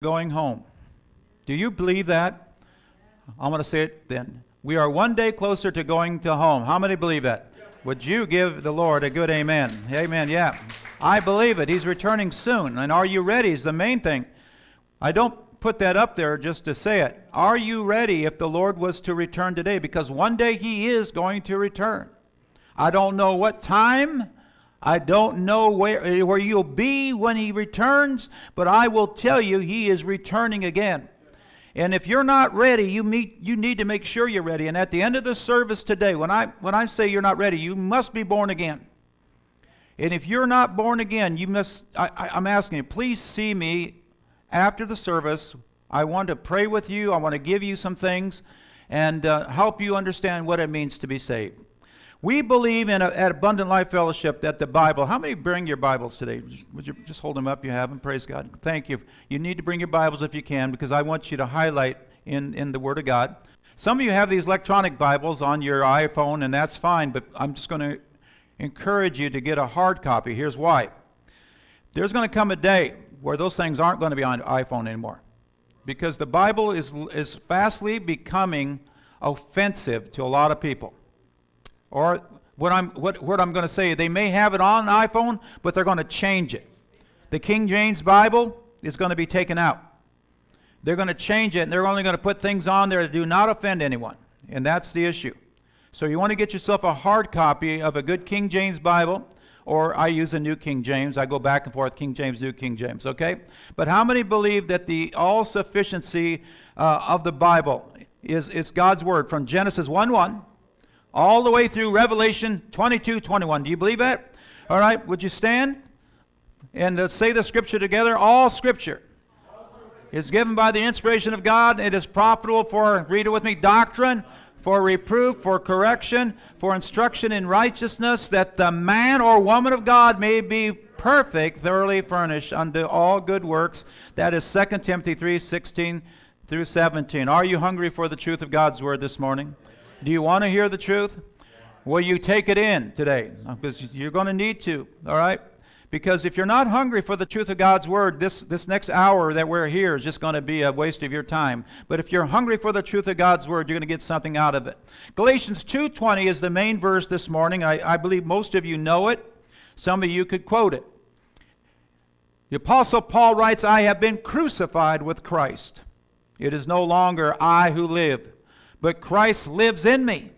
going home. Do you believe that? I'm going to say it then. We are one day closer to going to home. How many believe that? Would you give the Lord a good amen? Amen, yeah. I believe it. He's returning soon. And are you ready is the main thing. I don't put that up there just to say it. Are you ready if the Lord was to return today? Because one day He is going to return. I don't know what time. I don't know where, where you'll be when he returns, but I will tell you he is returning again. And if you're not ready, you, meet, you need to make sure you're ready. And at the end of the service today, when I, when I say you're not ready, you must be born again. And if you're not born again, you must, I, I, I'm asking you, please see me after the service. I want to pray with you. I want to give you some things and uh, help you understand what it means to be saved. We believe in a, at Abundant Life Fellowship that the Bible, how many bring your Bibles today? Would you just hold them up? You have them? Praise God. Thank you. You need to bring your Bibles if you can because I want you to highlight in, in the Word of God. Some of you have these electronic Bibles on your iPhone, and that's fine, but I'm just going to encourage you to get a hard copy. Here's why. There's going to come a day where those things aren't going to be on iPhone anymore because the Bible is, is fastly becoming offensive to a lot of people. Or what I'm, what, what I'm going to say, they may have it on an iPhone, but they're going to change it. The King James Bible is going to be taken out. They're going to change it, and they're only going to put things on there that do not offend anyone. And that's the issue. So you want to get yourself a hard copy of a good King James Bible, or I use a New King James. I go back and forth, King James, New King James, okay? But how many believe that the all sufficiency uh, of the Bible is, is God's Word from Genesis 1 1 all the way through Revelation 22 21. Do you believe that? All right, would you stand and uh, say the scripture together? All scripture is given by the inspiration of God. It is profitable for, read it with me, doctrine, for reproof, for correction, for instruction in righteousness, that the man or woman of God may be perfect, thoroughly furnished unto all good works. That is 2 Timothy 3 16 through 17. Are you hungry for the truth of God's word this morning? Do you want to hear the truth? Will you take it in today? Because you're going to need to, all right? Because if you're not hungry for the truth of God's word, this, this next hour that we're here is just going to be a waste of your time. But if you're hungry for the truth of God's word, you're going to get something out of it. Galatians 2.20 is the main verse this morning. I, I believe most of you know it. Some of you could quote it. The Apostle Paul writes, I have been crucified with Christ. It is no longer I who live but Christ lives in me.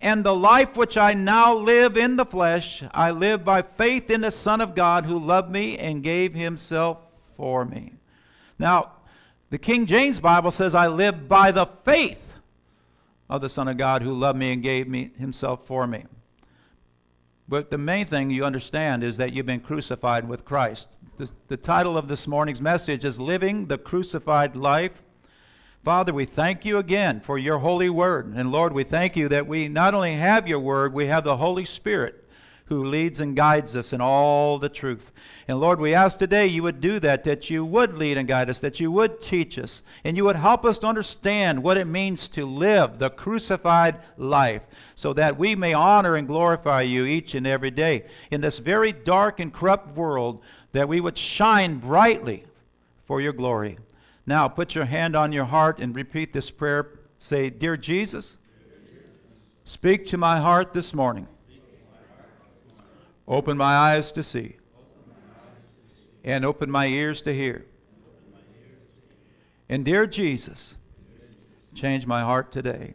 And the life which I now live in the flesh, I live by faith in the Son of God who loved me and gave himself for me. Now, the King James Bible says, I live by the faith of the Son of God who loved me and gave me himself for me. But the main thing you understand is that you've been crucified with Christ. The, the title of this morning's message is Living the Crucified Life Father, we thank you again for your holy word. And Lord, we thank you that we not only have your word, we have the Holy Spirit who leads and guides us in all the truth. And Lord, we ask today you would do that, that you would lead and guide us, that you would teach us, and you would help us to understand what it means to live the crucified life, so that we may honor and glorify you each and every day. In this very dark and corrupt world, that we would shine brightly for your glory. Now, put your hand on your heart and repeat this prayer. Say, Dear Jesus, speak to my heart this morning. Open my eyes to see and open my ears to hear. And dear Jesus, change my heart today.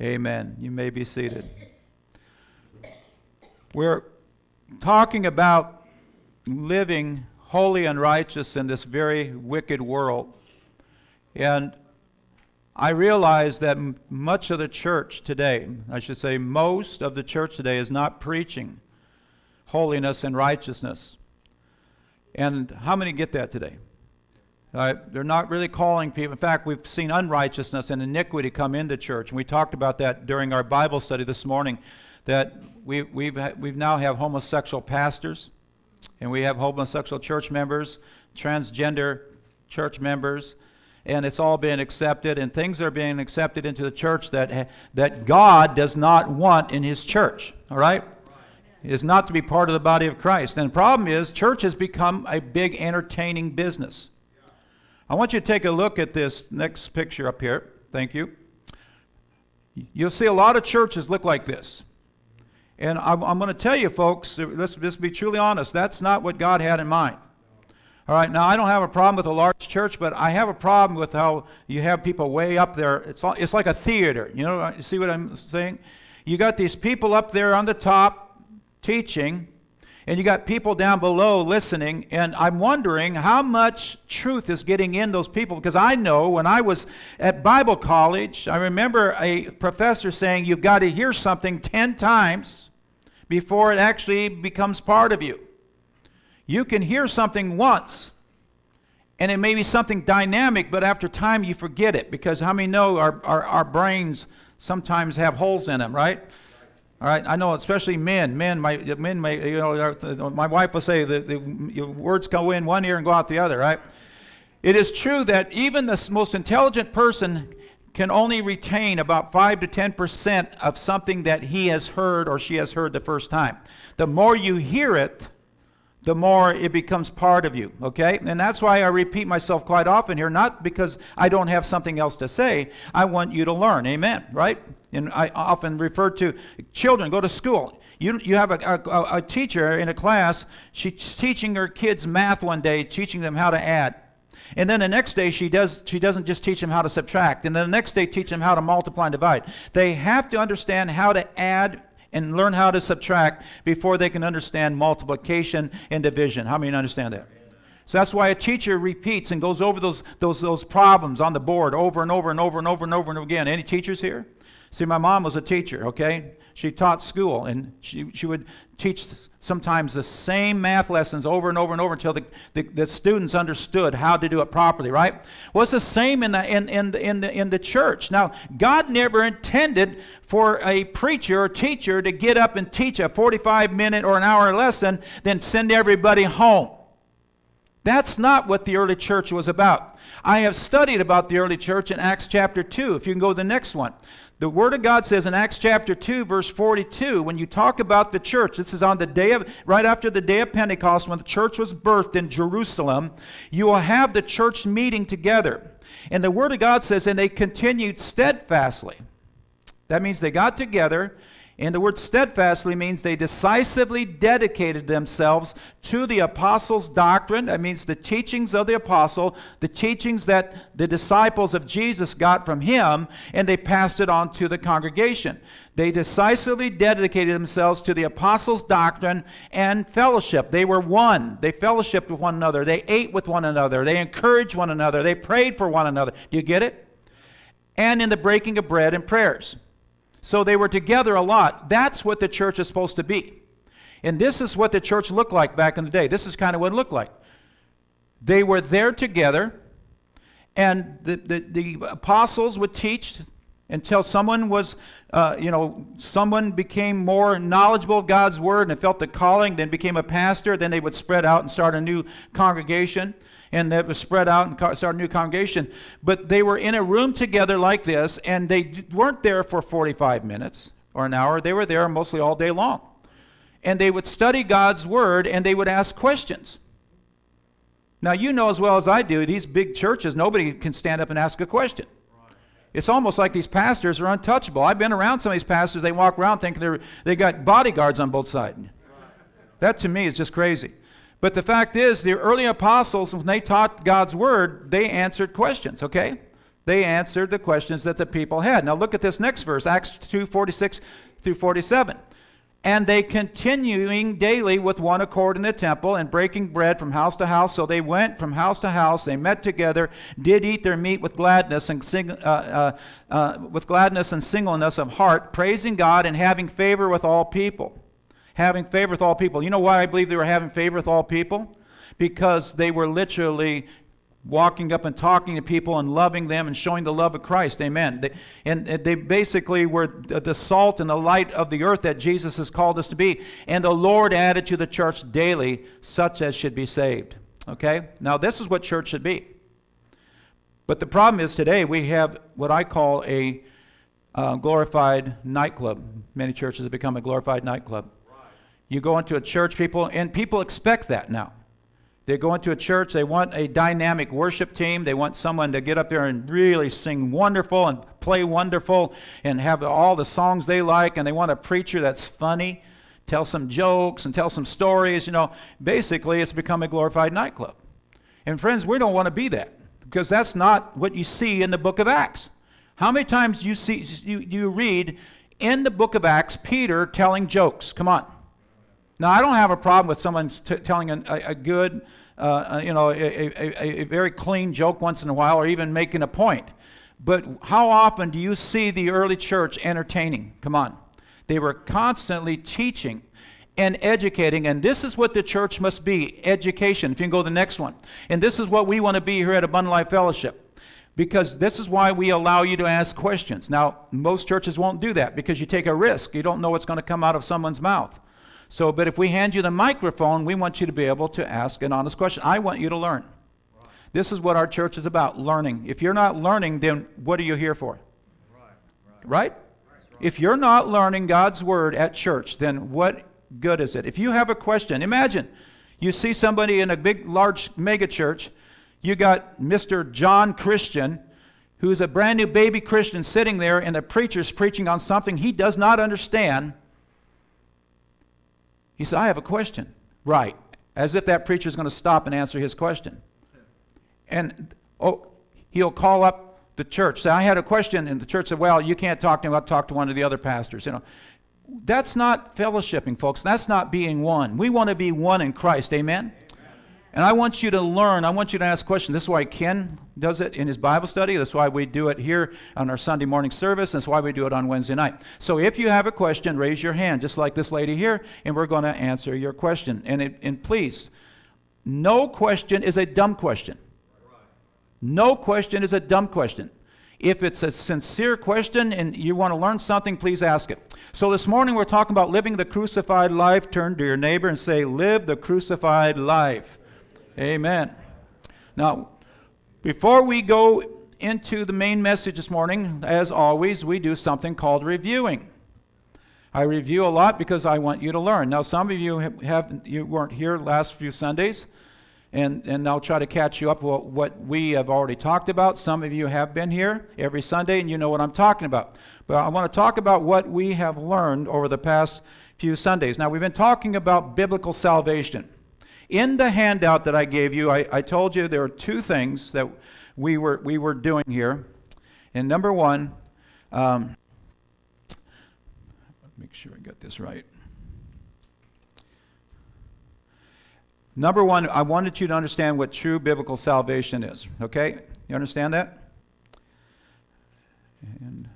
Amen. You may be seated. We're talking about living holy and righteous in this very wicked world. And I realize that much of the church today, I should say most of the church today, is not preaching holiness and righteousness. And how many get that today? Uh, they're not really calling people. In fact, we've seen unrighteousness and iniquity come into church. And we talked about that during our Bible study this morning, that we, we've, we've now have homosexual pastors and we have homosexual church members, transgender church members, and it's all being accepted, and things are being accepted into the church that, that God does not want in His church, all right? Is not to be part of the body of Christ. And the problem is, church has become a big entertaining business. I want you to take a look at this next picture up here. Thank you. You'll see a lot of churches look like this. And I'm, I'm going to tell you, folks, let's just be truly honest, that's not what God had in mind. All right, now I don't have a problem with a large church, but I have a problem with how you have people way up there. It's, it's like a theater. You know, you see what I'm saying? You got these people up there on the top teaching, and you got people down below listening, and I'm wondering how much truth is getting in those people because I know when I was at Bible college, I remember a professor saying you've got to hear something 10 times before it actually becomes part of you. You can hear something once, and it may be something dynamic, but after time you forget it because how many know our, our, our brains sometimes have holes in them, right? All right, I know, especially men. Men, my men, may, you know, uh, my wife will say that the words go in one ear and go out the other, right? It is true that even the most intelligent person can only retain about 5 to 10% of something that he has heard or she has heard the first time. The more you hear it, the more it becomes part of you, okay? And that's why I repeat myself quite often here, not because I don't have something else to say. I want you to learn, amen, right? And I often refer to children go to school. You, you have a, a, a teacher in a class, she's teaching her kids math one day, teaching them how to add. And then the next day she does she doesn't just teach them how to subtract. And then the next day teach them how to multiply and divide. They have to understand how to add and learn how to subtract before they can understand multiplication and division. How many understand that? So that's why a teacher repeats and goes over those, those, those problems on the board over and over and over and over and over and over again. Any teachers here? See, my mom was a teacher, okay? She taught school, and she, she would teach sometimes the same math lessons over and over and over until the, the, the students understood how to do it properly, right? Well, it's the same in the, in, in, the, in, the, in the church. Now, God never intended for a preacher or teacher to get up and teach a 45 minute or an hour lesson, then send everybody home. That's not what the early church was about. I have studied about the early church in Acts chapter 2. If you can go to the next one. The Word of God says in Acts chapter 2, verse 42, when you talk about the church, this is on the day of, right after the day of Pentecost, when the church was birthed in Jerusalem, you will have the church meeting together. And the Word of God says, and they continued steadfastly. That means they got together and the word steadfastly means they decisively dedicated themselves to the apostles' doctrine. That means the teachings of the apostle, the teachings that the disciples of Jesus got from him, and they passed it on to the congregation. They decisively dedicated themselves to the apostles' doctrine and fellowship. They were one. They fellowshiped with one another. They ate with one another. They encouraged one another. They prayed for one another. Do you get it? And in the breaking of bread and prayers. So they were together a lot. That's what the church is supposed to be. And this is what the church looked like back in the day. This is kind of what it looked like. They were there together, and the, the, the apostles would teach until someone was, uh, you know, someone became more knowledgeable of God's word and felt the calling, then became a pastor. Then they would spread out and start a new congregation and that was spread out and started a new congregation. But they were in a room together like this, and they weren't there for 45 minutes or an hour. They were there mostly all day long. And they would study God's word and they would ask questions. Now, you know as well as I do, these big churches, nobody can stand up and ask a question. It's almost like these pastors are untouchable. I've been around some of these pastors, they walk around thinking they're, they got bodyguards on both sides. That to me is just crazy. But the fact is, the early apostles, when they taught God's word, they answered questions, okay? They answered the questions that the people had. Now look at this next verse, Acts 2 46 through 47. And they continuing daily with one accord in the temple and breaking bread from house to house. So they went from house to house. They met together, did eat their meat with gladness and sing, uh, uh, uh, with gladness and singleness of heart, praising God and having favor with all people having favor with all people. You know why I believe they were having favor with all people? Because they were literally walking up and talking to people and loving them and showing the love of Christ. Amen. They, and they basically were the salt and the light of the earth that Jesus has called us to be. And the Lord added to the church daily such as should be saved. Okay? Now, this is what church should be. But the problem is today we have what I call a uh, glorified nightclub. Many churches have become a glorified nightclub. You go into a church, people, and people expect that now. They go into a church, they want a dynamic worship team. They want someone to get up there and really sing wonderful and play wonderful and have all the songs they like. And they want a preacher that's funny, tell some jokes and tell some stories. You know, basically, it's become a glorified nightclub. And friends, we don't want to be that because that's not what you see in the book of Acts. How many times you see you, you read in the book of Acts Peter telling jokes? Come on. Now, I don't have a problem with someone telling a, a good, uh, uh, you know, a, a, a, very clean joke once in a while or even making a point. But how often do you see the early church entertaining? Come on. They were constantly teaching and educating, and this is what the church must be education. If you can go to the next one. And this is what we want to be here at Abundant Life Fellowship because this is why we allow you to ask questions. Now, most churches won't do that because you take a risk. You don't know what's going to come out of someone's mouth. So, but if we hand you the microphone, we want you to be able to ask an honest question. I want you to learn. Right. This is what our church is about learning. If you're not learning, then what are you here for? Right? right? If you're not learning God's word at church, then what good is it? If you have a question, imagine you see somebody in a big, large mega church. You got Mr. John Christian, who's a brand new baby Christian sitting there, and the preacher's preaching on something he does not understand he said, I have a question. Right. As if that preacher is going to stop and answer his question. And oh, he'll call up the church. Say, I had a question. And the church said, Well, you can't talk to him. I'll talk to one of the other pastors. You know, that's not fellowshipping, folks. That's not being one. We want to be one in Christ. Amen? And I want you to learn. I want you to ask questions. This is why Ken does it in his Bible study. That's why we do it here on our Sunday morning service. That's why we do it on Wednesday night. So if you have a question, raise your hand, just like this lady here, and we're going to answer your question. And, it, and please, no question is a dumb question. No question is a dumb question. If it's a sincere question and you want to learn something, please ask it. So this morning we're talking about living the crucified life. Turn to your neighbor and say, Live the crucified life. Amen. Now, before we go into the main message this morning, as always, we do something called reviewing. I review a lot because I want you to learn. Now, some of you have, you weren't here last few Sundays, and, and I'll try to catch you up with what we have already talked about. Some of you have been here every Sunday, and you know what I'm talking about. But I want to talk about what we have learned over the past few Sundays. Now, we've been talking about biblical salvation. In the handout that I gave you, I, I told you there are two things that we were, we were doing here. And number one, um, make sure I got this right. Number one, I wanted you to understand what true biblical salvation is. Okay? You understand that? And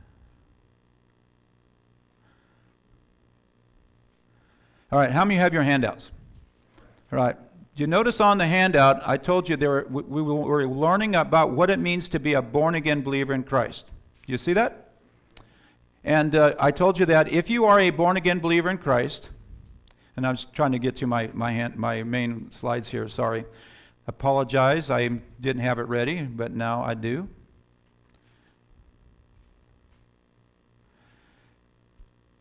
all right, how many have your handouts? All right. Do you notice on the handout, I told you there were, we were learning about what it means to be a born again believer in Christ. Do you see that? And uh, I told you that if you are a born again believer in Christ, and I'm trying to get to my, my, hand, my main slides here, sorry. Apologize, I didn't have it ready, but now I do.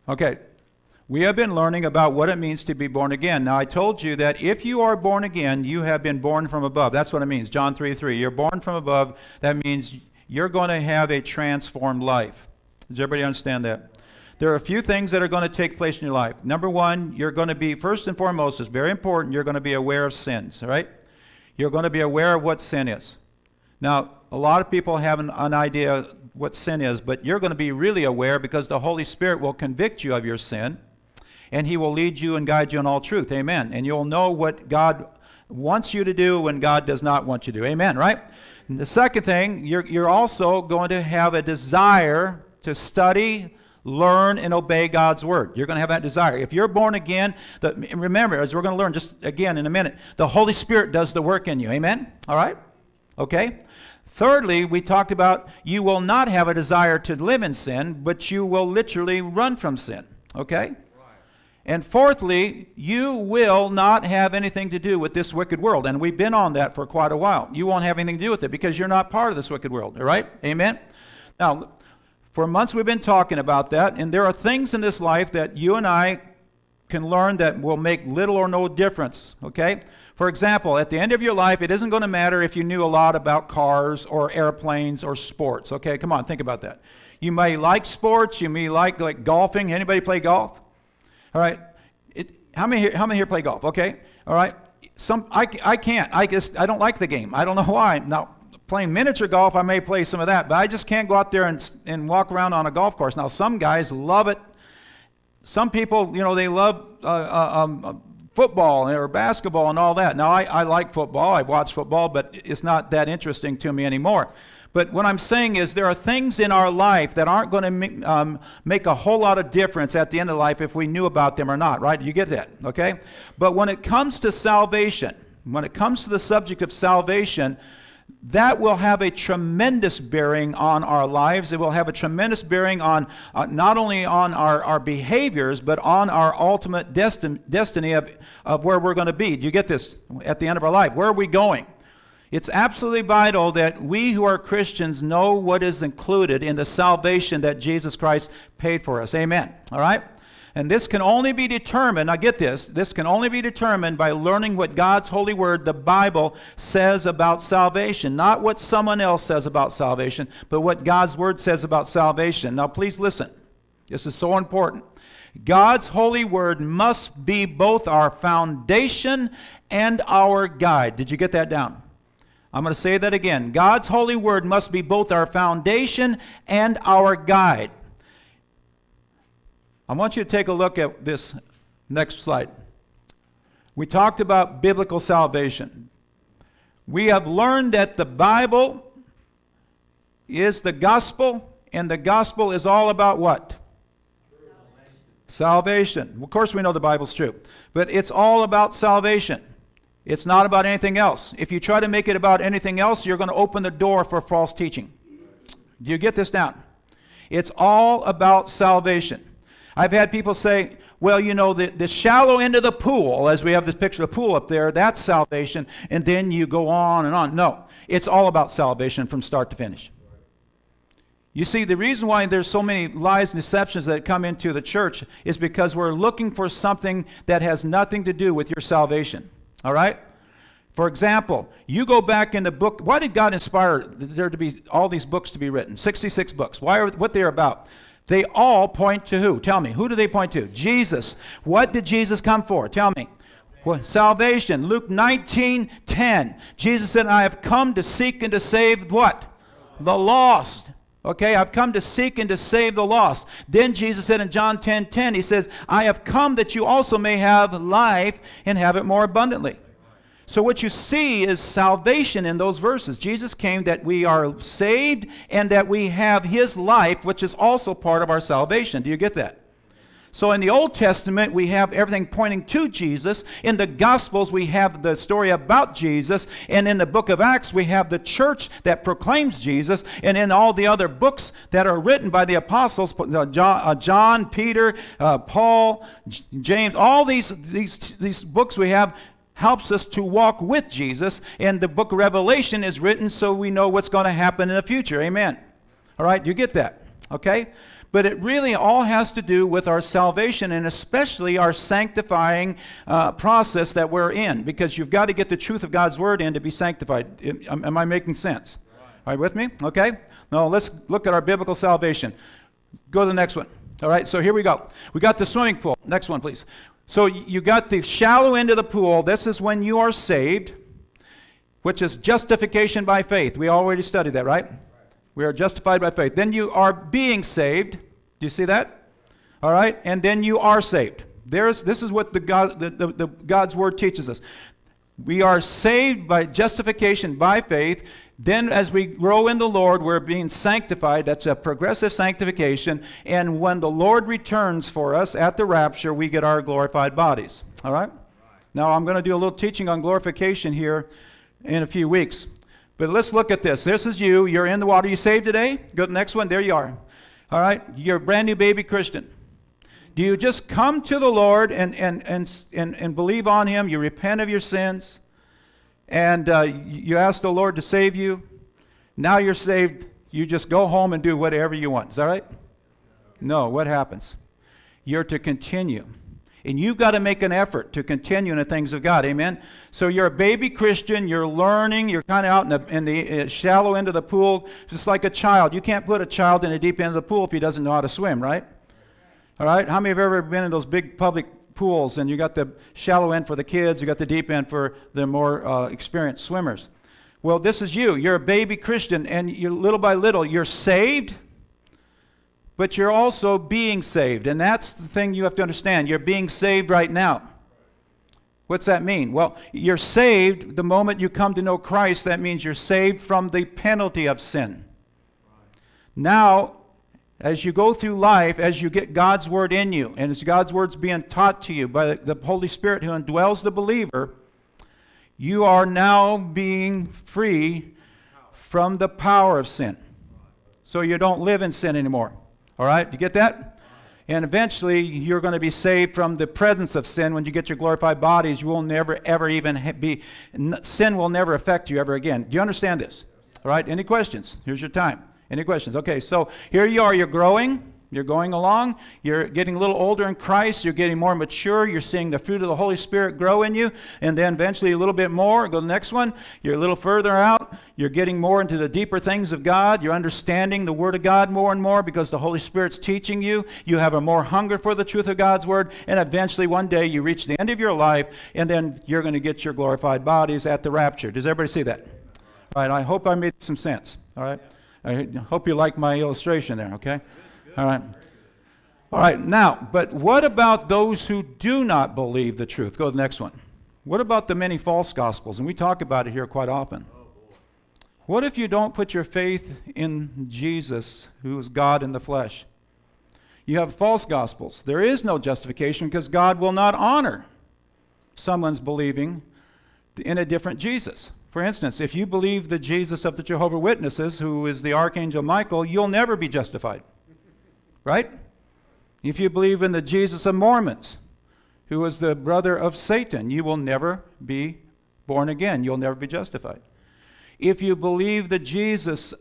Okay, we have been learning about what it means to be born again. Now, I told you that if you are born again, you have been born from above. That's what it means. John 3 3. You're born from above. That means you're going to have a transformed life. Does everybody understand that? There are a few things that are going to take place in your life. Number one, you're going to be, first and foremost, it's very important, you're going to be aware of sins, right? You're going to be aware of what sin is. Now, a lot of people have an, an idea what sin is, but you're going to be really aware because the Holy Spirit will convict you of your sin and He will lead you and guide you in all truth. Amen. And you'll know what God wants you to do when God does not want you to do. Amen, right? And the second thing, you're, you're also going to have a desire to study, learn, and obey God's word. You're going to have that desire. If you're born again, the, remember, as we're going to learn just again in a minute, the Holy Spirit does the work in you. Amen? All right? Okay? Thirdly, we talked about you will not have a desire to live in sin, but you will literally run from sin. Okay? And fourthly, you will not have anything to do with this wicked world. And we've been on that for quite a while. You won't have anything to do with it because you're not part of this wicked world. All right? Amen? Now, for months we've been talking about that. And there are things in this life that you and I can learn that will make little or no difference, okay? For example, at the end of your life, it isn't going to matter if you knew a lot about cars or airplanes or sports, okay? Come on, think about that. You may like sports, you may like like golfing. Anybody play golf? All right. It, how many here, how many here play golf? Okay. All right. Some I, I can't. I just I don't like the game. I don't know why. Now playing miniature golf, I may play some of that, but I just can't go out there and, and walk around on a golf course. Now, some guys love it. Some people, you know, they love uh, uh, um, uh, football or basketball and all that. Now, I, I like football. I watch football, but it's not that interesting to me anymore. But what I'm saying is there are things in our life that aren't going to um, make a whole lot of difference at the end of life if we knew about them or not, right? You get that, okay? But when it comes to salvation, when it comes to the subject of salvation, that will have a tremendous bearing on our lives. It will have a tremendous bearing on uh, not only on our, our behaviors, but on our ultimate desti- destiny of, of where we're going to be. Do you get this at the end of our life? Where are we going? It's absolutely vital that we who are Christians know what is included in the salvation that Jesus Christ paid for us. Amen. All right? And this can only be determined, I get this, this can only be determined by learning what God's holy word, the Bible, says about salvation. Not what someone else says about salvation, but what God's word says about salvation. Now, please listen. This is so important. God's holy word must be both our foundation and our guide. Did you get that down? I'm going to say that again. God's holy word must be both our foundation and our guide. I want you to take a look at this next slide. We talked about biblical salvation. We have learned that the Bible is the gospel, and the gospel is all about what? Salvation. salvation. Of course, we know the Bible's true, but it's all about salvation. It's not about anything else. If you try to make it about anything else, you're going to open the door for false teaching. Do you get this down? It's all about salvation. I've had people say, well, you know, the, the shallow end of the pool, as we have this picture of the pool up there, that's salvation. And then you go on and on. No, it's all about salvation from start to finish. You see, the reason why there's so many lies and deceptions that come into the church is because we're looking for something that has nothing to do with your salvation. All right? For example, you go back in the book. Why did God inspire there to be all these books to be written? 66 books. Why are what they're about? They all point to who? Tell me. Who do they point to? Jesus. What did Jesus come for? Tell me. What? Salvation. Luke 19 10. Jesus said, I have come to seek and to save what? The lost. Okay, I've come to seek and to save the lost. Then Jesus said in John 10 10, He says, I have come that you also may have life and have it more abundantly. So, what you see is salvation in those verses. Jesus came that we are saved and that we have his life, which is also part of our salvation. Do you get that? So, in the Old Testament, we have everything pointing to Jesus. In the Gospels, we have the story about Jesus. And in the book of Acts, we have the church that proclaims Jesus. And in all the other books that are written by the apostles, uh, John, uh, John Peter, uh, Paul, James, all these, these, these books we have helps us to walk with Jesus. And the book of Revelation is written so we know what's going to happen in the future. Amen. All right, you get that? Okay? But it really all has to do with our salvation and especially our sanctifying uh, process that we're in because you've got to get the truth of God's word in to be sanctified. Am, am I making sense? Right, with me? Okay? Now let's look at our biblical salvation. Go to the next one. All right, so here we go. We got the swimming pool. Next one, please. So you got the shallow end of the pool. This is when you are saved, which is justification by faith. We already studied that, right? We are justified by faith. Then you are being saved. Do you see that? All right? And then you are saved. There's, this is what the, God, the, the, the God's word teaches us. We are saved by justification by faith. Then, as we grow in the Lord, we're being sanctified. That's a progressive sanctification. And when the Lord returns for us at the rapture, we get our glorified bodies. All right? Now, I'm going to do a little teaching on glorification here in a few weeks. But let's look at this. This is you. You're in the water. You saved today? Go to the next one. There you are. All right? You're a brand new baby Christian. Do you just come to the Lord and, and, and, and, and believe on Him? You repent of your sins and uh, you ask the Lord to save you. Now you're saved. You just go home and do whatever you want. Is that right? No. What happens? You're to continue. And you've got to make an effort to continue in the things of God. Amen? So you're a baby Christian. You're learning. You're kind of out in the, in the uh, shallow end of the pool, just like a child. You can't put a child in the deep end of the pool if he doesn't know how to swim, right? All right? How many have ever been in those big public pools and you got the shallow end for the kids, you got the deep end for the more uh, experienced swimmers? Well, this is you. You're a baby Christian, and you little by little, you're saved but you're also being saved. And that's the thing you have to understand. You're being saved right now. What's that mean? Well, you're saved the moment you come to know Christ. That means you're saved from the penalty of sin. Now, as you go through life, as you get God's word in you, and as God's word's being taught to you by the Holy Spirit who indwells the believer, you are now being free from the power of sin. So you don't live in sin anymore. All right, you get that? And eventually, you're going to be saved from the presence of sin when you get your glorified bodies. You will never, ever even be, sin will never affect you ever again. Do you understand this? All right, any questions? Here's your time. Any questions? Okay, so here you are, you're growing. You're going along, you're getting a little older in Christ, you're getting more mature, you're seeing the fruit of the Holy Spirit grow in you, and then eventually a little bit more. Go to the next one. You're a little further out, you're getting more into the deeper things of God, you're understanding the Word of God more and more because the Holy Spirit's teaching you. You have a more hunger for the truth of God's Word, and eventually one day you reach the end of your life, and then you're going to get your glorified bodies at the rapture. Does everybody see that? All right, I hope I made some sense. All right. I hope you like my illustration there, okay? All right. All right, now, but what about those who do not believe the truth? Go to the next one. What about the many false gospels? And we talk about it here quite often. What if you don't put your faith in Jesus, who is God in the flesh? You have false gospels. There is no justification because God will not honor someone's believing in a different Jesus. For instance, if you believe the Jesus of the Jehovah Witnesses, who is the Archangel Michael, you'll never be justified. Right? If you believe in the Jesus of Mormons, who is the brother of Satan, you will never be born again. You'll never be justified. If you believe the Jesus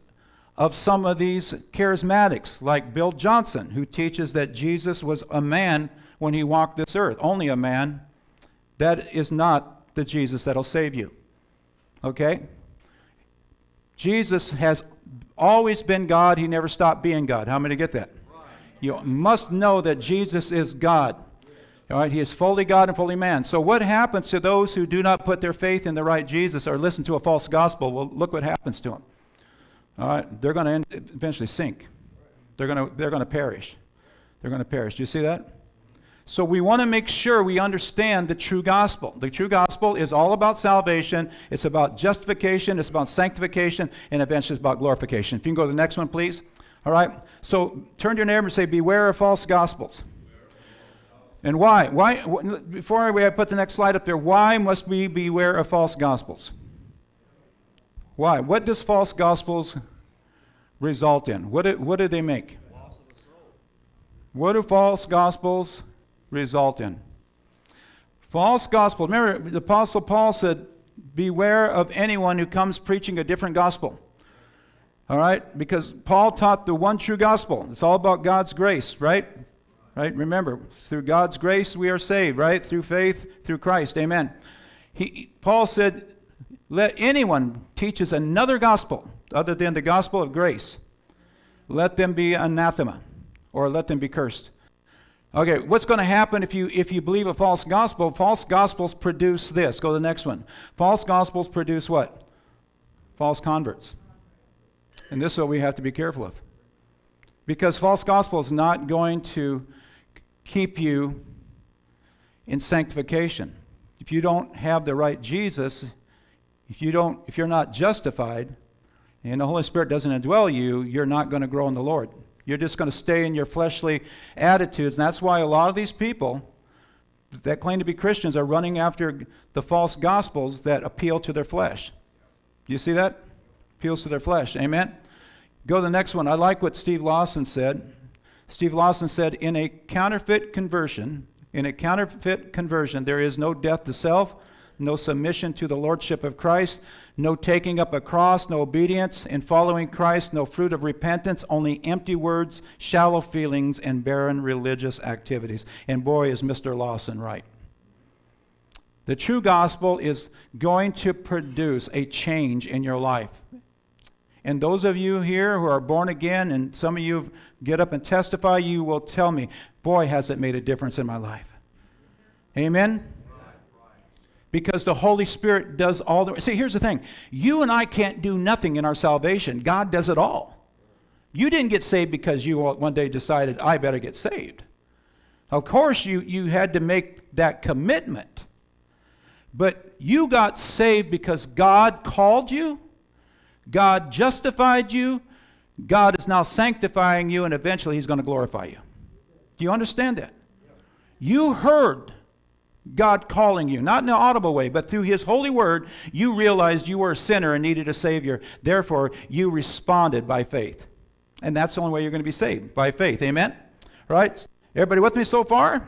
of some of these charismatics, like Bill Johnson, who teaches that Jesus was a man when he walked this earth, only a man, that is not the Jesus that'll save you. Okay? Jesus has always been God. He never stopped being God. How many get that? You must know that Jesus is God. All right, he is fully God and fully man. So, what happens to those who do not put their faith in the right Jesus or listen to a false gospel? Well, look what happens to them. All right, they're going to eventually sink. They're going to they're going to perish. They're going to perish. Do you see that? So we want to make sure we understand the true gospel. The true gospel is all about salvation. It's about justification. It's about sanctification, and eventually it's about glorification. If you can go to the next one, please. All right? So turn to your neighbor and say, Beware of false gospels. And why? Why? Before I put the next slide up there, why must we beware of false gospels? Why? What does false gospels result in? What do, what do they make? What do false gospels result in? False gospel. Remember, the Apostle Paul said, Beware of anyone who comes preaching a different gospel. All right? Because Paul taught the one true gospel. It's all about God's grace, right? Right? Remember, through God's grace we are saved, right? Through faith, through Christ. Amen. He, Paul said, let anyone teach us another gospel other than the gospel of grace. Let them be anathema or let them be cursed. Okay, what's going to happen if you if you believe a false gospel? False gospels produce this. Go to the next one. False gospels produce what? False converts. And this is what we have to be careful of. Because false gospel is not going to keep you in sanctification. If you don't have the right Jesus, if you don't if you're not justified and the Holy Spirit doesn't indwell you, you're not going to grow in the Lord. You're just going to stay in your fleshly attitudes. And that's why a lot of these people that claim to be Christians are running after the false gospels that appeal to their flesh. Do you see that? Appeals to their flesh. Amen? Go to the next one. I like what Steve Lawson said. Steve Lawson said, In a counterfeit conversion, in a counterfeit conversion, there is no death to self, no submission to the lordship of Christ, no taking up a cross, no obedience in following Christ, no fruit of repentance, only empty words, shallow feelings, and barren religious activities. And boy, is Mr. Lawson right. The true gospel is going to produce a change in your life. And those of you here who are born again, and some of you get up and testify, you will tell me, boy, has it made a difference in my life. Amen? Because the Holy Spirit does all the. See, here's the thing you and I can't do nothing in our salvation, God does it all. You didn't get saved because you one day decided, I better get saved. Of course, you, you had to make that commitment. But you got saved because God called you God justified you. God is now sanctifying you, and eventually He's going to glorify you. Do you understand that? You heard God calling you, not in an audible way, but through His holy word, you realized you were a sinner and needed a Savior. Therefore, you responded by faith. And that's the only way you're going to be saved, by faith. Amen? Right? Everybody with me so far?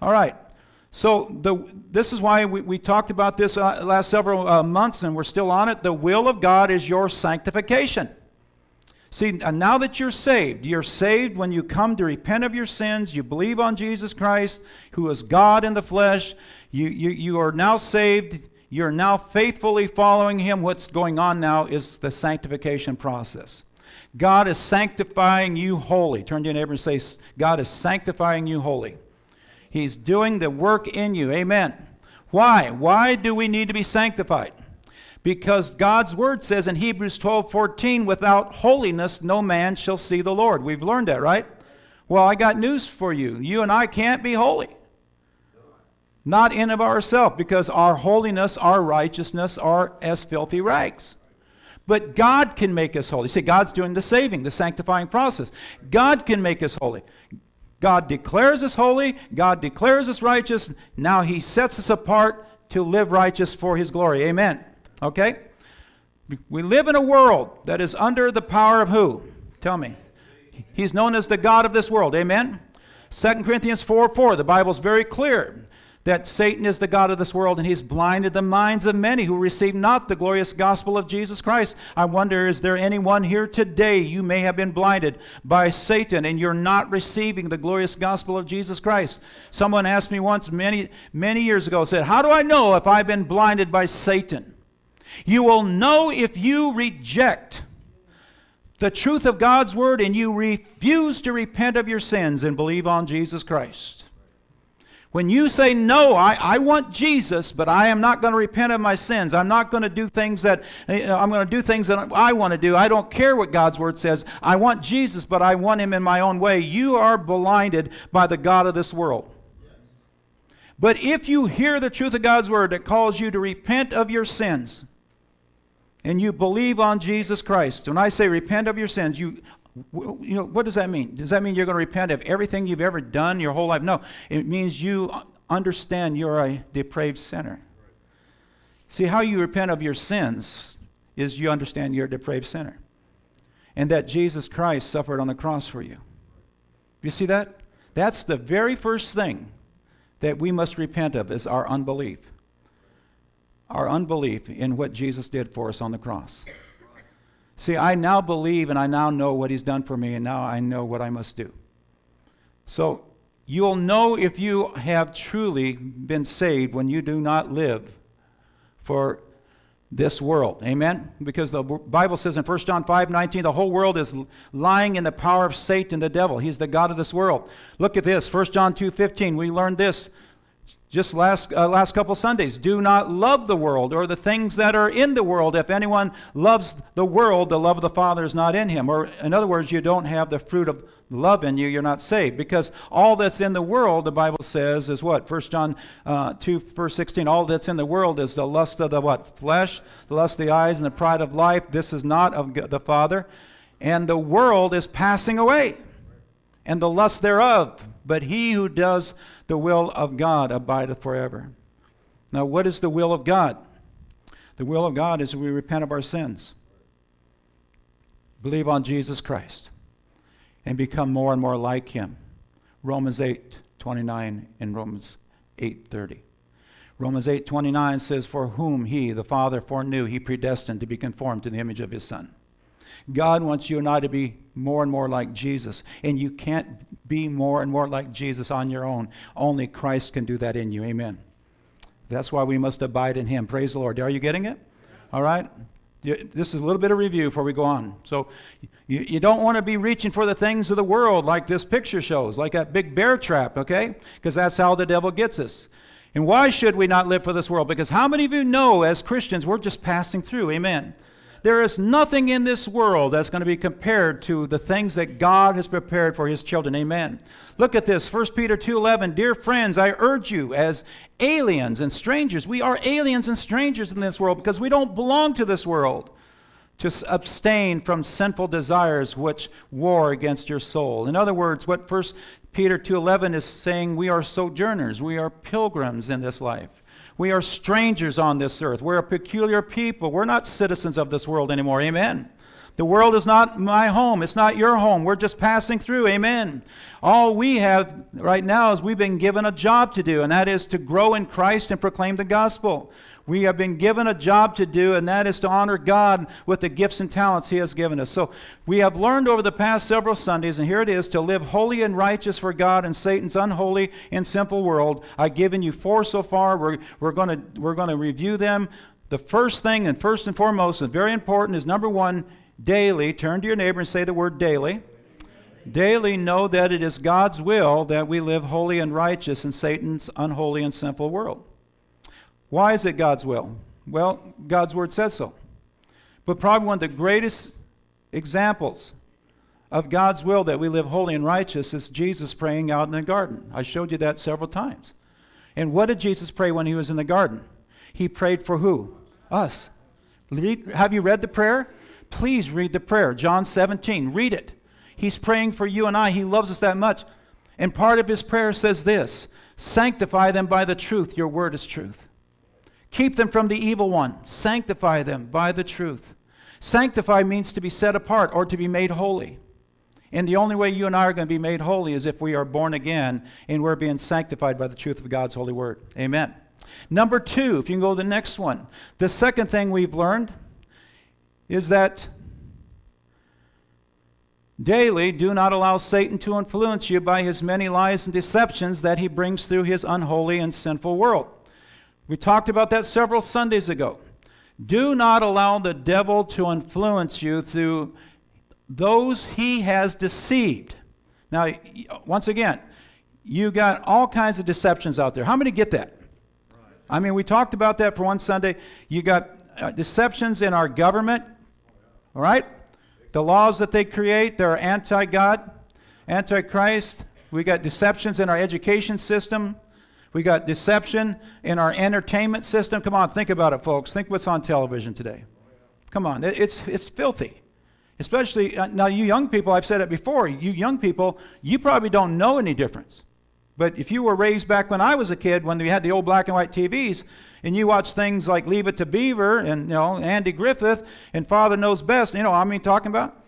All right. So the, this is why we, we talked about this uh, last several uh, months, and we're still on it. The will of God is your sanctification. See, now that you're saved, you're saved when you come to repent of your sins, you believe on Jesus Christ, who is God in the flesh. You, you, you are now saved. You're now faithfully following Him. What's going on now is the sanctification process. God is sanctifying you holy. Turn to your neighbor and say, God is sanctifying you holy. He's doing the work in you. Amen. Why? Why do we need to be sanctified? Because God's word says in Hebrews 12 14, without holiness, no man shall see the Lord. We've learned that, right? Well, I got news for you. You and I can't be holy. Not in of ourselves, because our holiness, our righteousness are as filthy rags. But God can make us holy. See, God's doing the saving, the sanctifying process. God can make us holy. God declares us holy, God declares us righteous. Now he sets us apart to live righteous for his glory. Amen. Okay? We live in a world that is under the power of who? Tell me. He's known as the God of this world. Amen. 2 Corinthians 4 4, the Bible's very clear that Satan is the God of this world and he's blinded the minds of many who receive not the glorious gospel of Jesus Christ. I wonder, is there anyone here today you may have been blinded by Satan and you're not receiving the glorious gospel of Jesus Christ? Someone asked me once many, many years ago, said, How do I know if I've been blinded by Satan? You will know if you reject the truth of God's word and you refuse to repent of your sins and believe on Jesus Christ. When you say, No, I, I want Jesus, but I am not going to repent of my sins. I'm not going to do things that, you know, I'm going to do things that I want to do. I don't care what God's word says. I want Jesus, but I want him in my own way. You are blinded by the God of this world. But if you hear the truth of God's word that calls you to repent of your sins, and you believe on Jesus Christ, when I say repent of your sins, you you know, what does that mean? Does that mean you're going to repent of everything you've ever done your whole life? No, it means you understand you're a depraved sinner. See, how you repent of your sins is you understand you're a depraved sinner and that Jesus Christ suffered on the cross for you. You see that? That's the very first thing that we must repent of is our unbelief. Our unbelief in what Jesus did for us on the cross. See, I now believe and I now know what he's done for me, and now I know what I must do. So you'll know if you have truly been saved when you do not live for this world. Amen? Because the Bible says in 1 John 5 19, the whole world is lying in the power of Satan, the devil. He's the God of this world. Look at this 1 John 2 15. We learned this just last, uh, last couple Sundays. Do not love the world or the things that are in the world. If anyone loves the world, the love of the Father is not in him. Or, in other words, you don't have the fruit of love in you, you're not saved. Because all that's in the world, the Bible says, is what? 1 John uh, 2, verse 16. All that's in the world is the lust of the what? Flesh, the lust of the eyes, and the pride of life. This is not of the Father. And the world is passing away, and the lust thereof. But he who does the will of God abideth forever. Now, what is the will of God? The will of God is we repent of our sins, believe on Jesus Christ, and become more and more like him. Romans 8 29 and Romans 8 30. Romans 8 29 says, For whom he, the Father, foreknew, he predestined to be conformed to the image of his Son. God wants you and I to be more and more like Jesus. And you can't be more and more like Jesus on your own. Only Christ can do that in you. Amen. That's why we must abide in him. Praise the Lord. Are you getting it? All right? This is a little bit of review before we go on. So, you, you don't want to be reaching for the things of the world like this picture shows, like that big bear trap, okay? Because that's how the devil gets us. And why should we not live for this world? Because how many of you know as Christians we're just passing through? Amen. There is nothing in this world that's going to be compared to the things that God has prepared for his children. Amen. Look at this, 1 Peter 2:11, "Dear friends, I urge you as aliens and strangers, we are aliens and strangers in this world because we don't belong to this world." To abstain from sinful desires which war against your soul. In other words, what 1 Peter 2:11 is saying, we are sojourners, we are pilgrims in this life. We are strangers on this earth. We're a peculiar people. We're not citizens of this world anymore. Amen. The world is not my home. It's not your home. We're just passing through. Amen. All we have right now is we've been given a job to do, and that is to grow in Christ and proclaim the gospel. We have been given a job to do, and that is to honor God with the gifts and talents He has given us. So we have learned over the past several Sundays, and here it is to live holy and righteous for God in Satan's unholy and simple world. I've given you four so far. We're, we're going we're to review them. The first thing, and first and foremost, and very important, is number one, daily, turn to your neighbor and say the word daily. Daily know that it is God's will that we live holy and righteous in Satan's unholy and sinful world. Why is it God's will? Well, God's word says so. But probably one of the greatest examples of God's will that we live holy and righteous is Jesus praying out in the garden. I showed you that several times. And what did Jesus pray when he was in the garden? He prayed for who? Us. Have you read the prayer? Please read the prayer. John 17, read it. He's praying for you and I. He loves us that much. And part of his prayer says this Sanctify them by the truth. Your word is truth. Keep them from the evil one. Sanctify them by the truth. Sanctify means to be set apart or to be made holy. And the only way you and I are going to be made holy is if we are born again and we're being sanctified by the truth of God's holy word. Amen. Number two, if you can go to the next one. The second thing we've learned is that daily do not allow Satan to influence you by his many lies and deceptions that he brings through his unholy and sinful world. We talked about that several Sundays ago. Do not allow the devil to influence you through those he has deceived. Now, once again, you got all kinds of deceptions out there. How many get that? I mean, we talked about that for one Sunday. You got uh, deceptions in our government, all right? The laws that they create, they're anti God, anti Christ. We got deceptions in our education system. We got deception in our entertainment system. Come on, think about it, folks. Think what's on television today. Come on, it's, it's filthy. Especially, uh, now, you young people, I've said it before, you young people, you probably don't know any difference. But if you were raised back when I was a kid, when we had the old black and white TVs, and you watch things like Leave It to Beaver and you know Andy Griffith and Father Knows Best, you know what I mean talking about.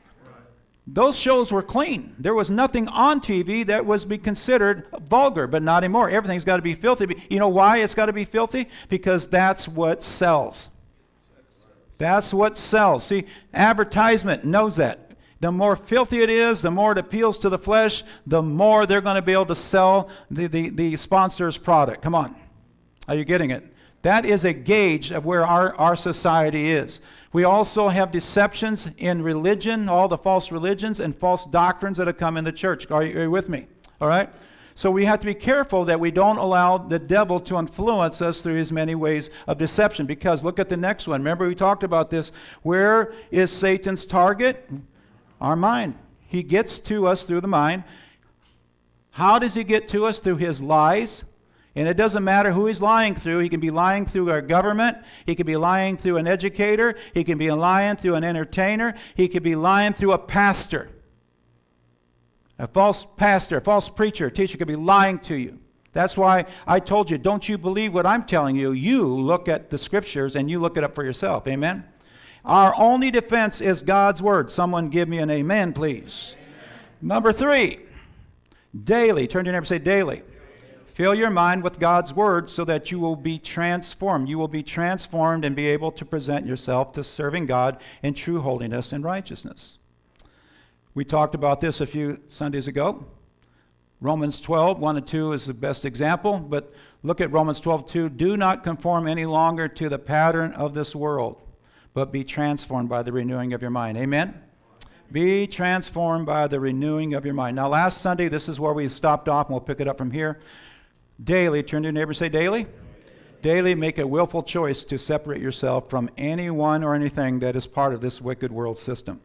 Those shows were clean. There was nothing on TV that was be considered vulgar, but not anymore. Everything's got to be filthy. You know why it's got to be filthy? Because that's what sells. That's what sells. See, advertisement knows that. The more filthy it is, the more it appeals to the flesh, the more they're going to be able to sell the, the, the sponsor's product. Come on. Are you getting it? That is a gauge of where our, our society is. We also have deceptions in religion, all the false religions and false doctrines that have come in the church. Are you, are you with me? All right? So we have to be careful that we don't allow the devil to influence us through his many ways of deception. Because look at the next one. Remember, we talked about this. Where is Satan's target? Our mind. He gets to us through the mind. How does he get to us? Through his lies. And it doesn't matter who he's lying through. He can be lying through our government. He can be lying through an educator. He can be lying through an entertainer. He could be lying through a pastor. A false pastor, a false preacher, a teacher could be lying to you. That's why I told you, don't you believe what I'm telling you. You look at the scriptures and you look it up for yourself. Amen? Our only defense is God's word. Someone give me an amen, please. Amen. Number three, daily. Turn to your neighbor and say daily. Fill your mind with God's word so that you will be transformed. You will be transformed and be able to present yourself to serving God in true holiness and righteousness. We talked about this a few Sundays ago. Romans 12, 1 and 2 is the best example, but look at Romans 12, 2. Do not conform any longer to the pattern of this world, but be transformed by the renewing of your mind. Amen? Be transformed by the renewing of your mind. Now, last Sunday, this is where we stopped off, and we'll pick it up from here. Daily, turn to your neighbor say, daily. Daily, make a willful choice to separate yourself from anyone or anything that is part of this wicked world system.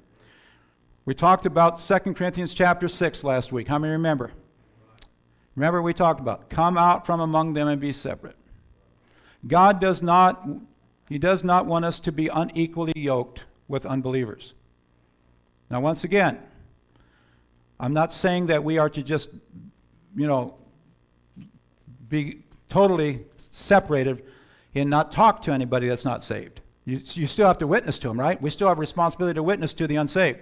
We talked about 2 Corinthians chapter 6 last week. How many remember? Remember, we talked about come out from among them and be separate. God does not, He does not want us to be unequally yoked with unbelievers. Now, once again, I'm not saying that we are to just, you know, be totally separated and not talk to anybody that's not saved. You, you still have to witness to them, right? We still have responsibility to witness to the unsaved.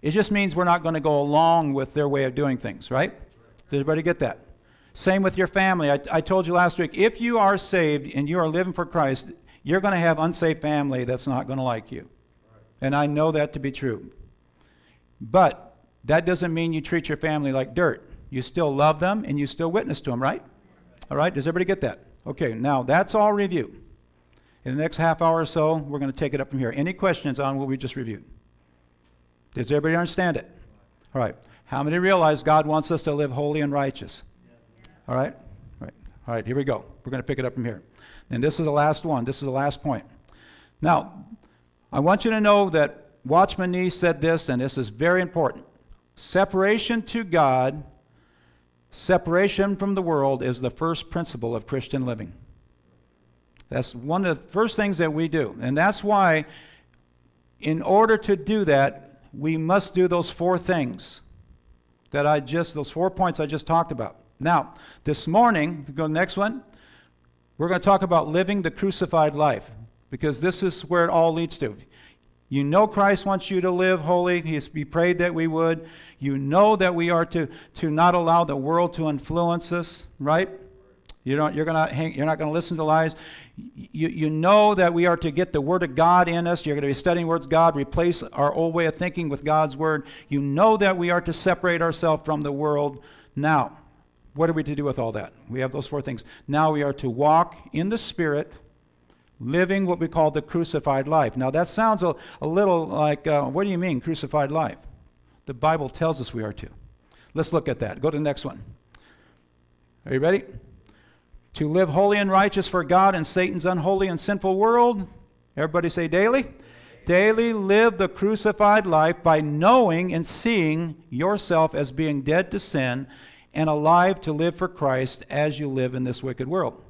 It just means we're not going to go along with their way of doing things, right? Does everybody get that? Same with your family. I, I told you last week if you are saved and you are living for Christ, you're going to have unsaved family that's not going to like you. And I know that to be true. But that doesn't mean you treat your family like dirt. You still love them and you still witness to them, right? All right, does everybody get that? Okay, now that's all review. In the next half hour or so, we're going to take it up from here. Any questions on what we just reviewed? Does everybody understand it? All right. How many realize God wants us to live holy and righteous? All right? All right. All right, here we go. We're going to pick it up from here. And this is the last one. This is the last point. Now, I want you to know that Watchman Nee said this, and this is very important. Separation to God, separation from the world is the first principle of Christian living. That's one of the first things that we do. And that's why, in order to do that, we must do those four things that I just, those four points I just talked about. Now, this morning, go next one, we're going to talk about living the crucified life because this is where it all leads to. You know Christ wants you to live holy. He, he prayed that we would. You know that we are to, to not allow the world to influence us, right? You don't, you're, gonna hang, you're not going to listen to lies. You, you know that we are to get the Word of God in us. You're going to be studying Words of God, replace our old way of thinking with God's Word. You know that we are to separate ourselves from the world. Now, what are we to do with all that? We have those four things. Now we are to walk in the Spirit, living what we call the crucified life. Now that sounds a, a little like, uh, what do you mean, crucified life? The Bible tells us we are to. Let's look at that. Go to the next one. Are you ready? to live holy and righteous for God in Satan's unholy and sinful world. Everybody say daily. Daily live the crucified life by knowing and seeing yourself as being dead to sin and alive to live for Christ as you live in this wicked world.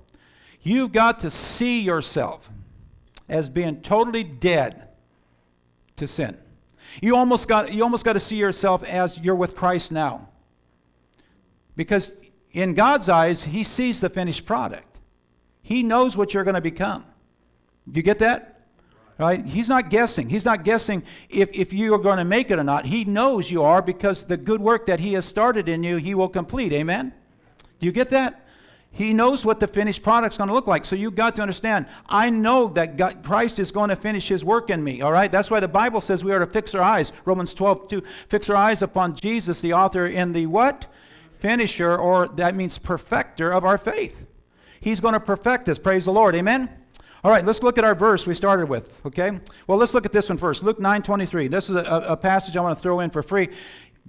You've got to see yourself as being totally dead to sin. You almost got, you almost got to see yourself as you're with Christ now. Because in God's eyes, He sees the finished product. He knows what you're going to become. You get that? Right? He's not guessing. He's not guessing if, if you are going to make it or not. He knows you are because the good work that He has started in you, He will complete. Amen? Do you get that? He knows what the finished product's going to look like. So you've got to understand, I know that God, Christ is going to finish his work in me. All right? That's why the Bible says we are to fix our eyes. Romans 12, 2, fix our eyes upon Jesus, the author in the what? finisher, or that means perfecter of our faith. He's going to perfect us. Praise the Lord. Amen. All right, let's look at our verse we started with, okay? Well, let's look at this one first. Luke 9 23. This is a, a passage I want to throw in for free.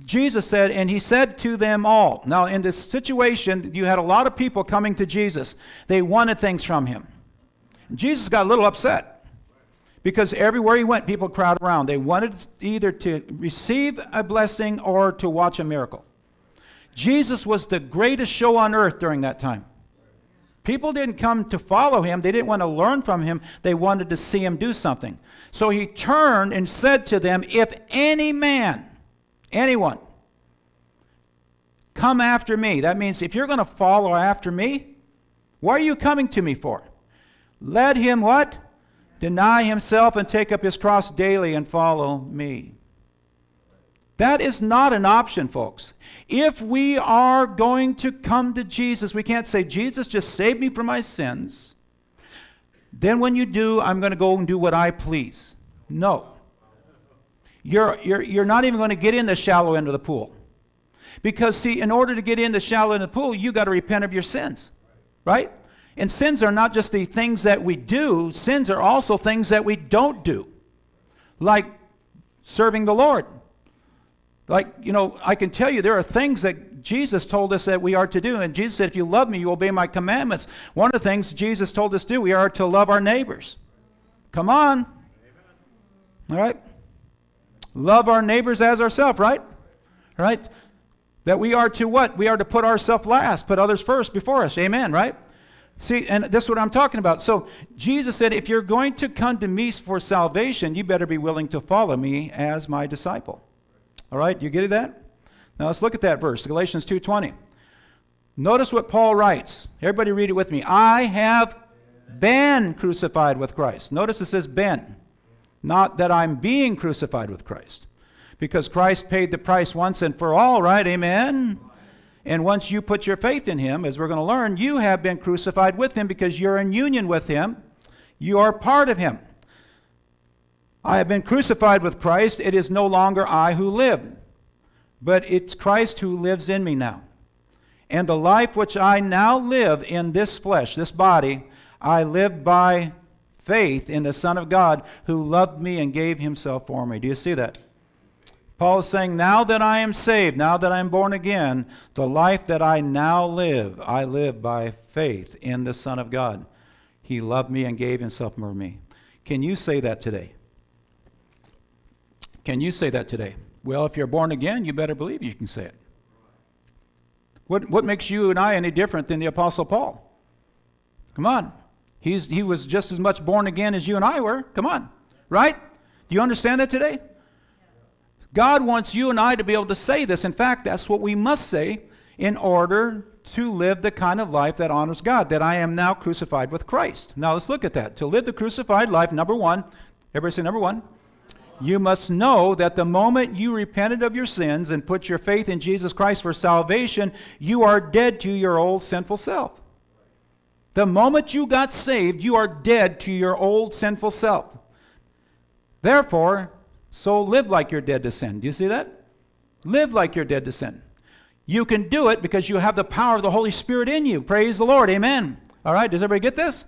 Jesus said, and he said to them all. Now, in this situation, you had a lot of people coming to Jesus. They wanted things from him. Jesus got a little upset because everywhere he went, people crowded around. They wanted either to receive a blessing or to watch a miracle. Jesus was the greatest show on earth during that time. People didn't come to follow him. They didn't want to learn from him. They wanted to see him do something. So he turned and said to them, If any man, anyone, come after me, that means if you're going to follow after me, what are you coming to me for? Let him what? Deny himself and take up his cross daily and follow me. That is not an option, folks. If we are going to come to Jesus, we can't say, Jesus, just save me from my sins. Then when you do, I'm going to go and do what I please. No. You're, you're, you're not even going to get in the shallow end of the pool. Because, see, in order to get in the shallow end of the pool, you got to repent of your sins, right? And sins are not just the things that we do, sins are also things that we don't do, like serving the Lord. Like, you know, I can tell you there are things that Jesus told us that we are to do. And Jesus said, if you love me, you obey my commandments. One of the things Jesus told us to do, we are to love our neighbors. Come on. All right? Love our neighbors as ourselves, right? Right? That we are to what? We are to put ourselves last, put others first before us. Amen, right? See, and this is what I'm talking about. So Jesus said, if you're going to come to me for salvation, you better be willing to follow me as my disciple. All right, you get it that? Now let's look at that verse, Galatians 2:20. Notice what Paul writes. Everybody read it with me. I have been crucified with Christ. Notice it says been, not that I'm being crucified with Christ. Because Christ paid the price once and for all, right? Amen. And once you put your faith in him, as we're going to learn, you have been crucified with him because you're in union with him. You are part of him. I have been crucified with Christ. It is no longer I who live, but it's Christ who lives in me now. And the life which I now live in this flesh, this body, I live by faith in the Son of God who loved me and gave himself for me. Do you see that? Paul is saying, Now that I am saved, now that I am born again, the life that I now live, I live by faith in the Son of God. He loved me and gave himself for me. Can you say that today? Can you say that today? Well, if you're born again, you better believe you can say it. What, what makes you and I any different than the Apostle Paul? Come on. He's, he was just as much born again as you and I were. Come on. Right? Do you understand that today? God wants you and I to be able to say this. In fact, that's what we must say in order to live the kind of life that honors God, that I am now crucified with Christ. Now let's look at that. To live the crucified life, number one, everybody say number one, you must know that the moment you repented of your sins and put your faith in Jesus Christ for salvation, you are dead to your old sinful self. The moment you got saved, you are dead to your old sinful self. Therefore, so live like you're dead to sin. Do you see that? Live like you're dead to sin. You can do it because you have the power of the Holy Spirit in you. Praise the Lord. Amen. All right, does everybody get this?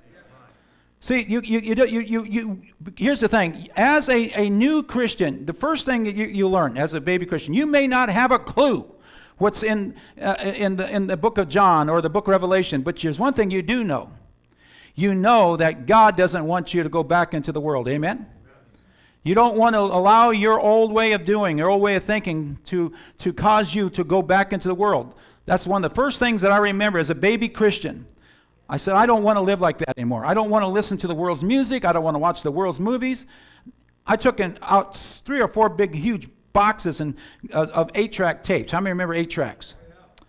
See, you, you, you, you, you, you, here's the thing. As a, a new Christian, the first thing you, you learn as a baby Christian, you may not have a clue what's in, uh, in, the, in the book of John or the book of Revelation, but there's one thing you do know. You know that God doesn't want you to go back into the world. Amen? You don't want to allow your old way of doing, your old way of thinking to, to cause you to go back into the world. That's one of the first things that I remember as a baby Christian. I said, I don't want to live like that anymore. I don't want to listen to the world's music. I don't want to watch the world's movies. I took in, out three or four big, huge boxes and, uh, of eight track tapes. How many remember eight tracks?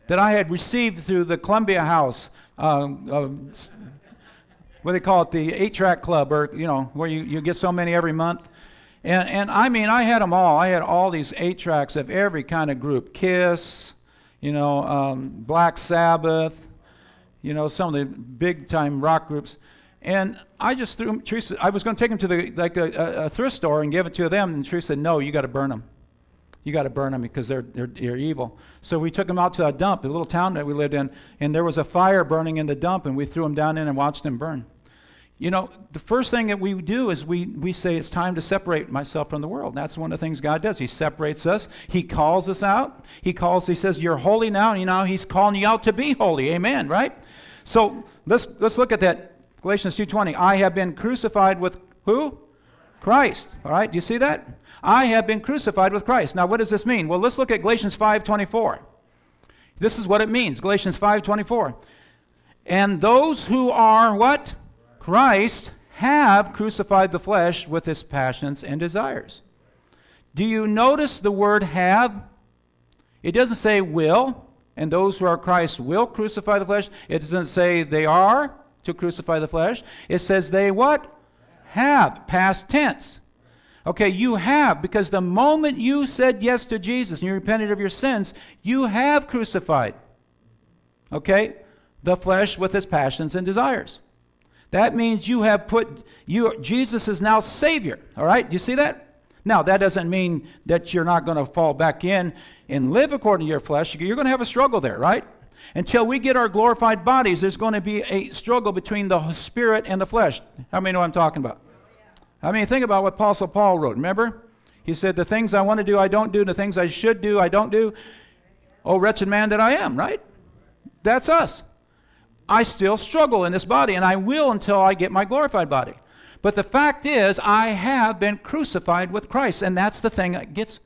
That I had received through the Columbia House. Uh, uh, what they call it? The eight track club, or, you know, where you, you get so many every month. And, and I mean, I had them all. I had all these eight tracks of every kind of group Kiss, you know, um, Black Sabbath, you know, some of the big time rock groups. And I just threw them, Teresa, I was going to take them to the, like a, a, thrift store and give it to them. And Teresa said, no, you got to burn them. You got to burn them because they're, they're, they're evil. So we took them out to a dump, a little town that we lived in, and there was a fire burning in the dump, and we threw them down in and watched them burn. You know, the first thing that we do is we, we say it's time to separate myself from the world. That's one of the things God does. He separates us. He calls us out. He calls, he says, You're holy now, and you know he's calling you out to be holy. Amen, right? So let's let's look at that. Galatians 2:20. I have been crucified with who? Christ. All right, do you see that? I have been crucified with Christ. Now what does this mean? Well, let's look at Galatians 5:24. This is what it means. Galatians 5:24. And those who are what? Christ have crucified the flesh with its passions and desires. Do you notice the word have? It doesn't say will, and those who are Christ will crucify the flesh. It doesn't say they are to crucify the flesh. It says they what? Have, past tense. Okay, you have, because the moment you said yes to Jesus and you repented of your sins, you have crucified, okay, the flesh with its passions and desires. That means you have put, you, Jesus is now Savior, all right? Do you see that? Now, that doesn't mean that you're not going to fall back in and live according to your flesh. You're going to have a struggle there, right? Until we get our glorified bodies, there's going to be a struggle between the spirit and the flesh. How many know what I'm talking about? I mean, think about what Apostle Paul wrote. Remember? He said, The things I want to do, I don't do. The things I should do, I don't do. Oh, wretched man that I am, right? That's us. I still struggle in this body, and I will until I get my glorified body. But the fact is, I have been crucified with Christ, and that's the thing that gets.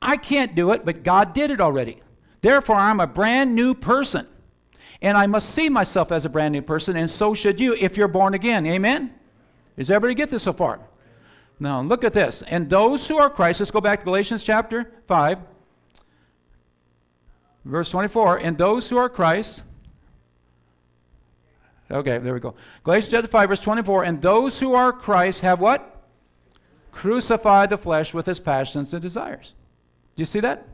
I can't do it, but God did it already. Therefore, I'm a brand new person. And I must see myself as a brand new person, and so should you if you're born again. Amen? Does everybody get this so far? Now, look at this. And those who are Christ, let's go back to Galatians chapter 5, verse 24. And those who are Christ, okay, there we go. Galatians chapter 5, verse 24. And those who are Christ have what? Crucified the flesh with its passions and desires. Do you see that?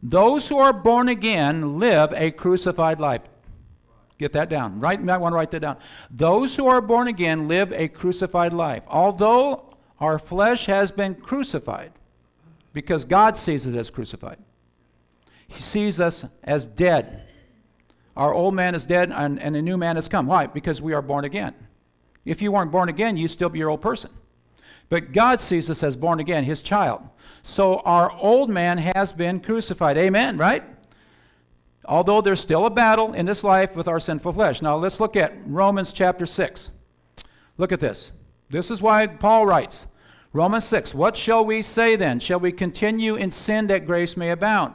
Those who are born again live a crucified life. Get that down. Right, you might want to write that down. Those who are born again live a crucified life. Although our flesh has been crucified, because God sees it as crucified. He sees us as dead. Our old man is dead and, and a new man has come. Why? Because we are born again. If you weren't born again, you'd still be your old person. But God sees us as born again, his child. So our old man has been crucified. Amen, right? Although there's still a battle in this life with our sinful flesh. Now let's look at Romans chapter 6. Look at this. This is why Paul writes Romans 6 What shall we say then? Shall we continue in sin that grace may abound?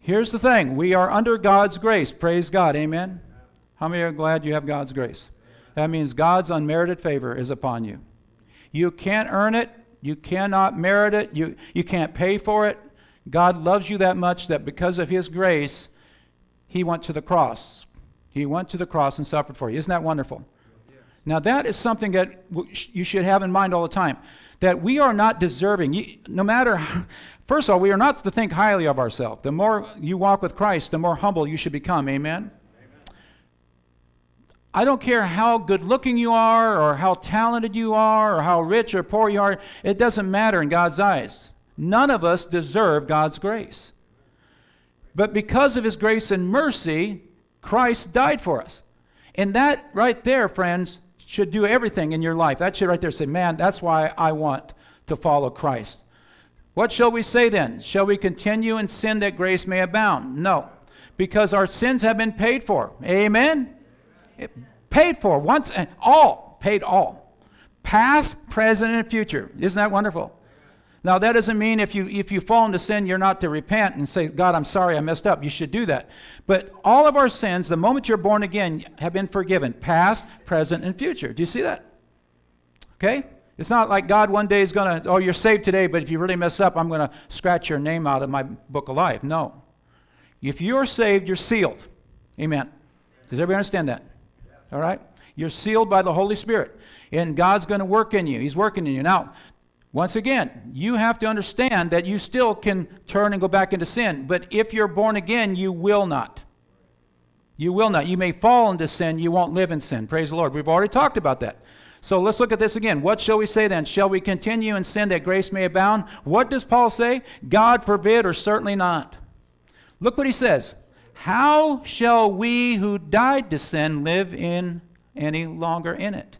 Here's the thing we are under God's grace. Praise God. Amen. How many are glad you have God's grace? That means God's unmerited favor is upon you. You can't earn it, you cannot merit it, you, you can't pay for it. God loves you that much that because of His grace, He went to the cross. He went to the cross and suffered for you. Isn't that wonderful? Now, that is something that you should have in mind all the time that we are not deserving. No matter, first of all, we are not to think highly of ourselves. The more you walk with Christ, the more humble you should become. Amen? I don't care how good looking you are, or how talented you are, or how rich or poor you are, it doesn't matter in God's eyes. None of us deserve God's grace. But because of his grace and mercy, Christ died for us. And that right there, friends, should do everything in your life. That should right there say, man, that's why I want to follow Christ. What shall we say then? Shall we continue in sin that grace may abound? No, because our sins have been paid for. Amen? It, paid for once and all, paid all. Past, present, and future. Isn't that wonderful? Now, that doesn't mean if you, if you fall into sin, you're not to repent and say, God, I'm sorry, I messed up. You should do that. But all of our sins, the moment you're born again, have been forgiven past, present, and future. Do you see that? Okay? It's not like God one day is going to, oh, you're saved today, but if you really mess up, I'm going to scratch your name out of my book of life. No. If you're saved, you're sealed. Amen. Does everybody understand that? All right? You're sealed by the Holy Spirit. And God's going to work in you. He's working in you. Now, once again, you have to understand that you still can turn and go back into sin. But if you're born again, you will not. You will not. You may fall into sin, you won't live in sin. Praise the Lord. We've already talked about that. So let's look at this again. What shall we say then? Shall we continue in sin that grace may abound? What does Paul say? God forbid, or certainly not. Look what he says. How shall we who died to sin live in any longer in it?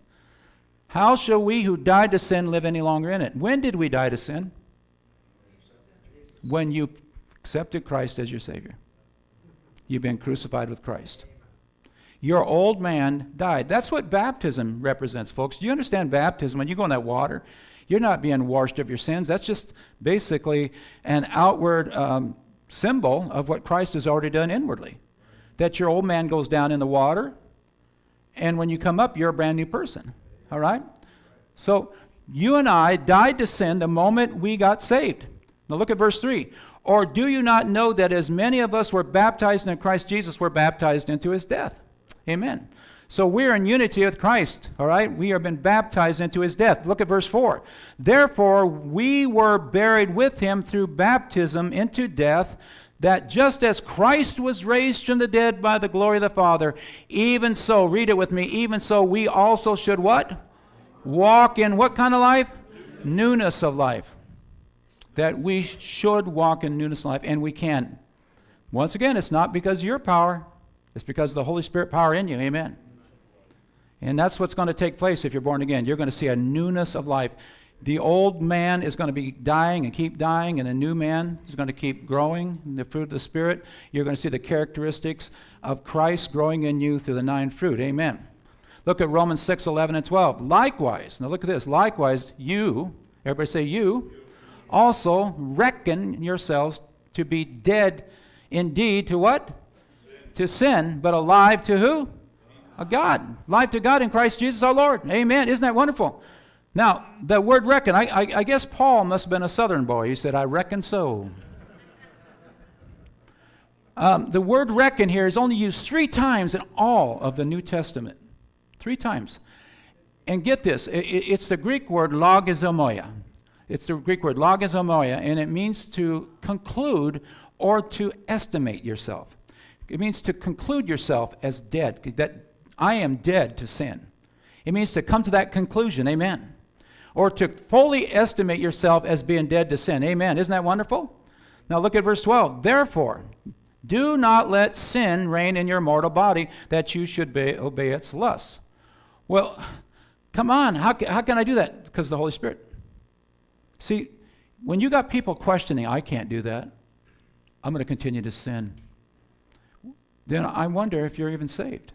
How shall we who died to sin live any longer in it? When did we die to sin? When you accepted Christ as your Savior. You've been crucified with Christ. Your old man died. That's what baptism represents, folks. Do you understand baptism? When you go in that water, you're not being washed of your sins. That's just basically an outward um, symbol of what Christ has already done inwardly. That your old man goes down in the water, and when you come up, you're a brand new person. All right? So you and I died to sin the moment we got saved. Now look at verse 3. Or do you not know that as many of us were baptized into Christ Jesus we were baptized into his death? Amen. So we're in unity with Christ, all right? We have been baptized into his death. Look at verse 4. Therefore, we were buried with him through baptism into death, that just as Christ was raised from the dead by the glory of the Father, even so, read it with me, even so we also should what? Walk in what kind of life? Newness of life. That we should walk in newness of life, and we can. Once again, it's not because of your power, it's because of the Holy Spirit power in you. Amen. And that's what's going to take place if you're born again. You're going to see a newness of life. The old man is going to be dying and keep dying, and a new man is going to keep growing in the fruit of the Spirit. You're going to see the characteristics of Christ growing in you through the nine fruit. Amen. Look at Romans 6, 11, and 12. Likewise, now look at this. Likewise, you, everybody say you, also reckon yourselves to be dead indeed to what? Sin. To sin, but alive to who? A God. Life to God in Christ Jesus our Lord. Amen. Isn't that wonderful? Now, the word reckon, I, I, I, guess Paul must have been a southern boy. He said, I reckon so. Um, the word reckon here is only used three times in all of the New Testament. Three times. And get this, it, it's the Greek word logizomai. It's the Greek word logizomai, and it means to conclude or to estimate yourself. It means to conclude yourself as dead, that I am dead to sin. It means to come to that conclusion. Amen or to fully estimate yourself as being dead to sin. Amen. Isn't that wonderful? Now look at verse 12. Therefore, do not let sin reign in your mortal body that you should be, obey its lusts. Well, come on. How, how can I do that? Because the Holy Spirit. See, when you got people questioning, I can't do that, I'm going to continue to sin, then I wonder if you're even saved.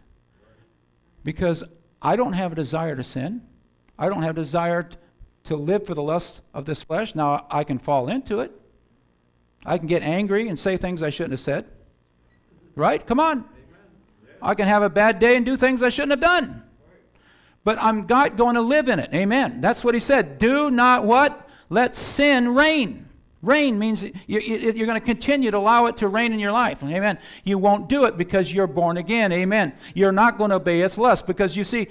Because I don't have a desire to sin. I don't have a desire to live for the lust of this flesh. Now, I can fall into it. I can get angry and say things I shouldn't have said. Right? Come on. I can have a bad day and do things I shouldn't have done. But I'm not going to live in it. Amen. That's what he said. Do not what? Let sin reign. Reign means you're going to continue to allow it to reign in your life. Amen. You won't do it because you're born again. Amen. You're not going to obey its lust because you see,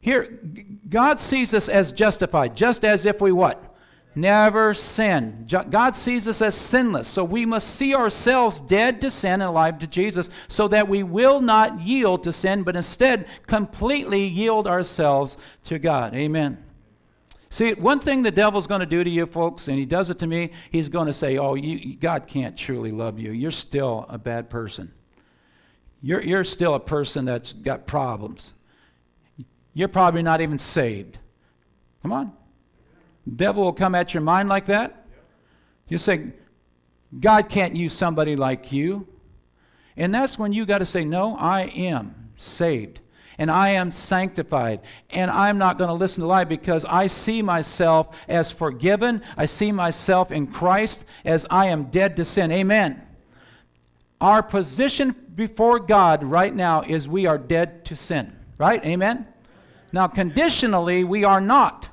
here, God sees us as justified, just as if we what? Never sin. God sees us as sinless. So we must see ourselves dead to sin and alive to Jesus so that we will not yield to sin, but instead completely yield ourselves to God. Amen. See, one thing the devil's going to do to you folks, and he does it to me, he's going to say, Oh, you, God can't truly love you. You're still a bad person. You're, you're still a person that's got problems you're probably not even saved. Come on. Devil will come at your mind like that. You say, God can't use somebody like you. And that's when you got to say, No, I am saved. And I am sanctified. And I'm not going to listen to lie because I see myself as forgiven. I see myself in Christ as I am dead to sin. Amen. Our position before God right now is we are dead to sin. Right? Amen. Now, conditionally, we are not.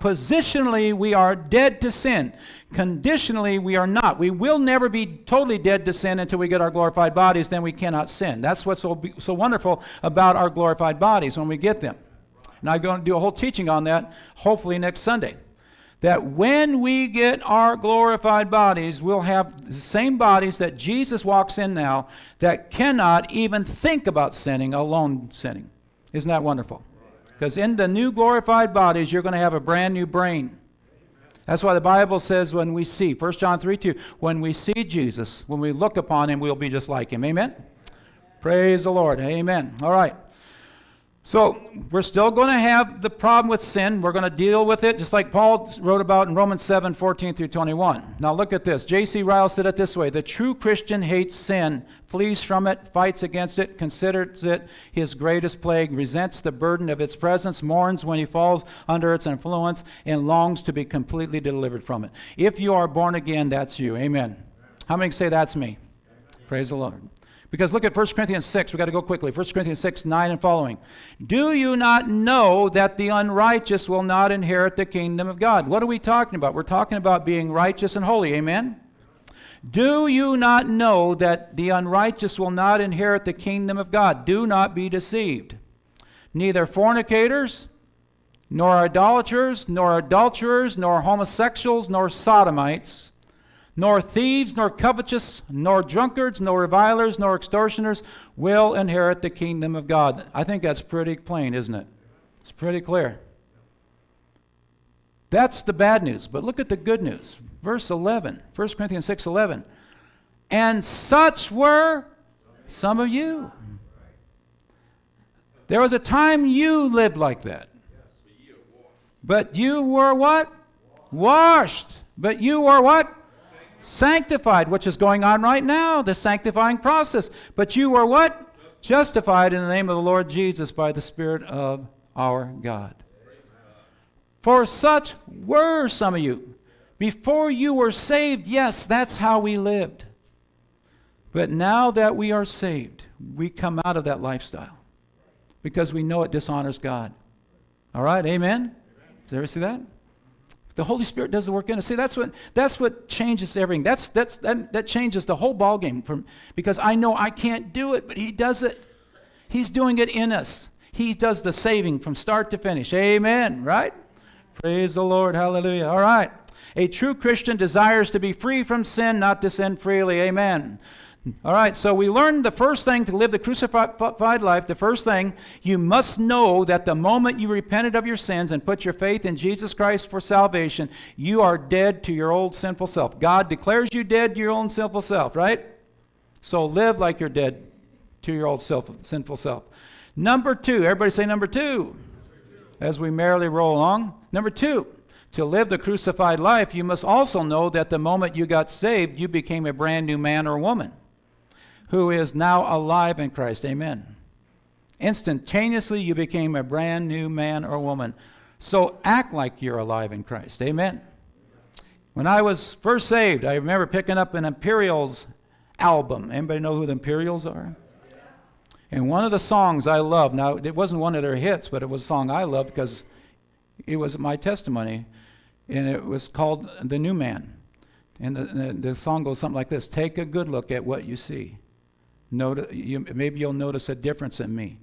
Positionally, we are dead to sin. Conditionally, we are not. We will never be totally dead to sin until we get our glorified bodies, then we cannot sin. That's what's so, so wonderful about our glorified bodies when we get them. And I'm going to do a whole teaching on that, hopefully next Sunday. That when we get our glorified bodies, we'll have the same bodies that Jesus walks in now that cannot even think about sinning, alone sinning. Isn't that wonderful? Because in the new glorified bodies, you're going to have a brand new brain. That's why the Bible says when we see, 1 John 3 2, when we see Jesus, when we look upon him, we'll be just like him. Amen? Praise the Lord. Amen. All right. So we're still going to have the problem with sin. We're going to deal with it, just like Paul wrote about in Romans 7 14 through 21. Now look at this. J.C. Ryle said it this way The true Christian hates sin, flees from it, fights against it, considers it his greatest plague, resents the burden of its presence, mourns when he falls under its influence, and longs to be completely delivered from it. If you are born again, that's you. Amen. How many say that's me? Praise the Lord. Because look at 1 Corinthians 6. We've got to go quickly. 1 Corinthians 6, 9 and following. Do you not know that the unrighteous will not inherit the kingdom of God? What are we talking about? We're talking about being righteous and holy. Amen? Do you not know that the unrighteous will not inherit the kingdom of God? Do not be deceived. neither fornicators, nor idolaters, nor adulterers, nor homosexuals, nor sodomites, nor thieves, nor covetous, nor drunkards, nor revilers, nor extortioners will inherit the kingdom of God. I think that's pretty plain, isn't it? It's pretty clear. That's the bad news. But look at the good news. Verse 11, 1 Corinthians 6 11. And such were some of you. There was a time you lived like that. But you were what? Washed. But you were what? Sanctified, which is going on right now, the sanctifying process. But you were what? Justified in the name of the Lord Jesus by the Spirit of our God. For such were some of you. Before you were saved, yes, that's how we lived. But now that we are saved, we come out of that lifestyle because we know it dishonors God. All right, amen? Did you ever see that? The Holy Spirit does the work in us. See, that's what, that's what changes everything. That's, that's, that, that changes the whole ballgame from, because I know I can't do it, but He does it. He's doing it in us. He does the saving from start to finish. Amen, right? Praise the Lord. Hallelujah. All right. A true Christian desires to be free from sin, not to sin freely. Amen. All right, so we learned the first thing to live the crucified life. The first thing, you must know that the moment you repented of your sins and put your faith in Jesus Christ for salvation, you are dead to your old sinful self. God declares you dead to your own sinful self, right? So live like you're dead to your old self, sinful self. Number two, everybody say number two as we merrily roll along. Number two, to live the crucified life, you must also know that the moment you got saved, you became a brand new man or woman who is now alive in Christ. Amen. Instantaneously, you became a brand new man or woman. So act like you're alive in Christ. Amen. When I was first saved, I remember picking up an Imperials album. Anybody know who the Imperials are? And one of the songs I loved, now it wasn't one of their hits, but it was a song I loved because it was my testimony. And it was called The New Man. And the, the, the song goes something like this Take a good look at what you see. You, maybe you'll notice a difference in me.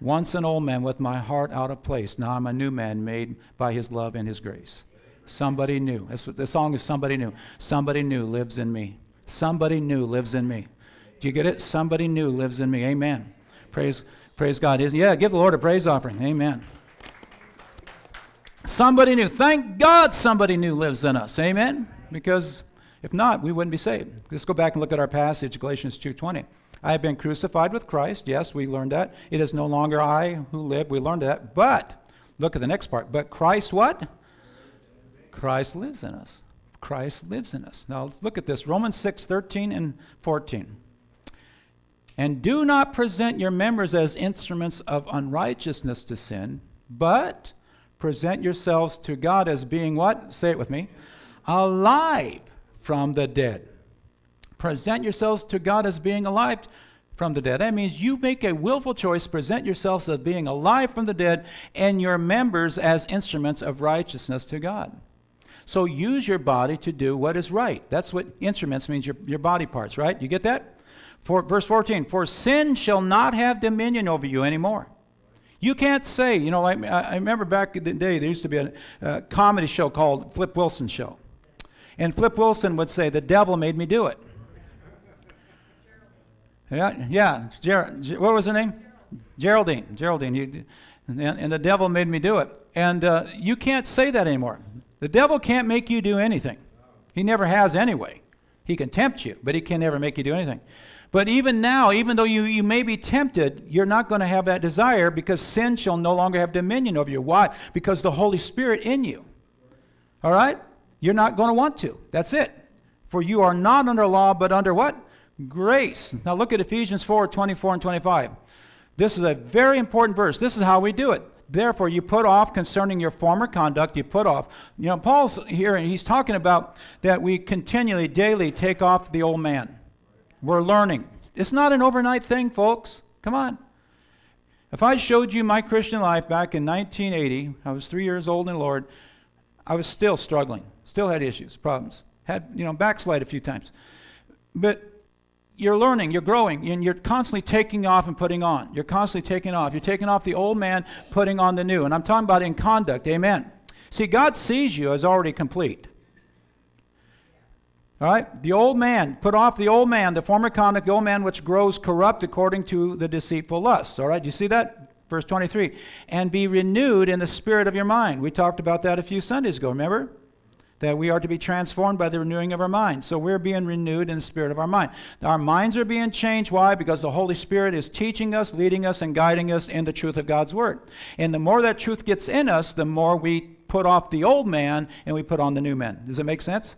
Once an old man with my heart out of place. Now I'm a new man made by his love and his grace. Somebody new. That's what the song is somebody new. Somebody new lives in me. Somebody new lives in me. Do you get it? Somebody new lives in me. Amen. Praise, praise God. Yeah, give the Lord a praise offering. Amen. Somebody new. Thank God somebody new lives in us. Amen. Because if not, we wouldn't be saved. Let's go back and look at our passage, Galatians 2.20. I have been crucified with Christ. Yes, we learned that. It is no longer I who live. We learned that. But, look at the next part. But Christ what? Christ lives in us. Christ lives in us. Now, let's look at this. Romans 6, 13 and 14. And do not present your members as instruments of unrighteousness to sin, but present yourselves to God as being what? Say it with me. Alive from the dead present yourselves to God as being alive from the dead. That means you make a willful choice, present yourselves as being alive from the dead, and your members as instruments of righteousness to God. So use your body to do what is right. That's what instruments means, your, your body parts, right? You get that? For, verse 14, for sin shall not have dominion over you anymore. You can't say, you know, I, I remember back in the day, there used to be a, a comedy show called Flip Wilson Show. And Flip Wilson would say, the devil made me do it. Yeah, yeah. Ger- what was her name? Geraldine. Geraldine. And, and, the devil made me do it. And uh, you can't say that anymore. The devil can't make you do anything. He never has anyway. He can tempt you, but he can never make you do anything. But even now, even though you, you may be tempted, you're not going to have that desire because sin shall no longer have dominion over you. Why? Because the Holy Spirit in you. All right? You're not going to want to. That's it. For you are not under law, but under what? grace. Now look at Ephesians 4 24 and 25. This is a very important verse. This is how we do it. Therefore, you put off concerning your former conduct, you put off. You know, Paul's here and he's talking about that we continually, daily take off the old man. We're learning. It's not an overnight thing, folks. Come on. If I showed you my Christian life back in 1980, I was three years old in the Lord, I was still struggling, still had issues, problems, had, you know, backslide a few times. But you're learning, you're growing, and you're constantly taking off and putting on. You're constantly taking off. You're taking off the old man, putting on the new. And I'm talking about in conduct. Amen. See, God sees you as already complete. All right? The old man, put off the old man, the former conduct, the old man which grows corrupt according to the deceitful lusts. All right? You see that? Verse 23. And be renewed in the spirit of your mind. We talked about that a few Sundays ago, remember? that we are to be transformed by the renewing of our mind. So we're being renewed in the spirit of our mind. Our minds are being changed. Why? Because the Holy Spirit is teaching us, leading us, and guiding us in the truth of God's Word. And the more that truth gets in us, the more we put off the old man and we put on the new man. Does it make sense?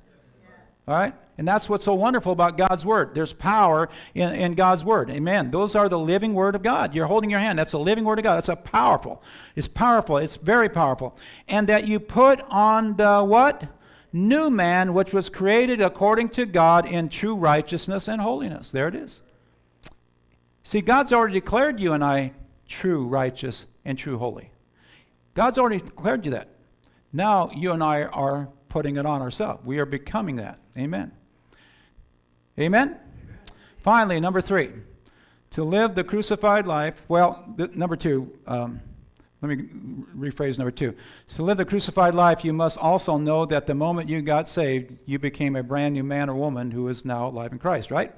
All right? And that's what's so wonderful about God's Word. There's power in, in, God's Word. Amen. Those are the living Word of God. You're holding your hand. That's a living Word of God. That's a powerful. It's powerful. It's very powerful. And that you put on the what? new man, which was created according to God in true righteousness and holiness. There it is. See, God's already declared you and I true, righteous, and true holy. God's already declared you that. Now you and I are putting it on ourselves. We are becoming that. Amen. Amen? Amen. Finally, number three, to live the crucified life. Well, th- number two, um, let me rephrase number two. To live the crucified life, you must also know that the moment you got saved, you became a brand new man or woman who is now alive in Christ, right?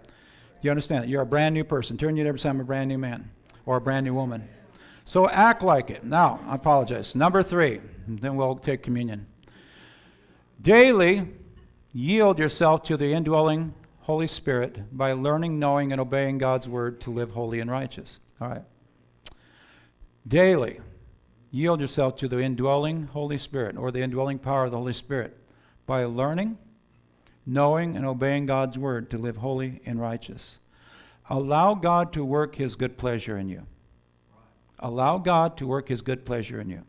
You understand? You're a brand new person. Turn your neighbor and say, I'm a brand new man or a brand new woman. So act like it. Now, I apologize. Number three, then we'll take communion. Daily, yield yourself to the indwelling Holy Spirit by learning, knowing, and obeying God's word to live holy and righteous. All right. Daily. Yield yourself to the indwelling Holy Spirit or the indwelling power of the Holy Spirit by learning, knowing, and obeying God's word to live holy and righteous. Allow God to work his good pleasure in you. Allow God to work his good pleasure in you.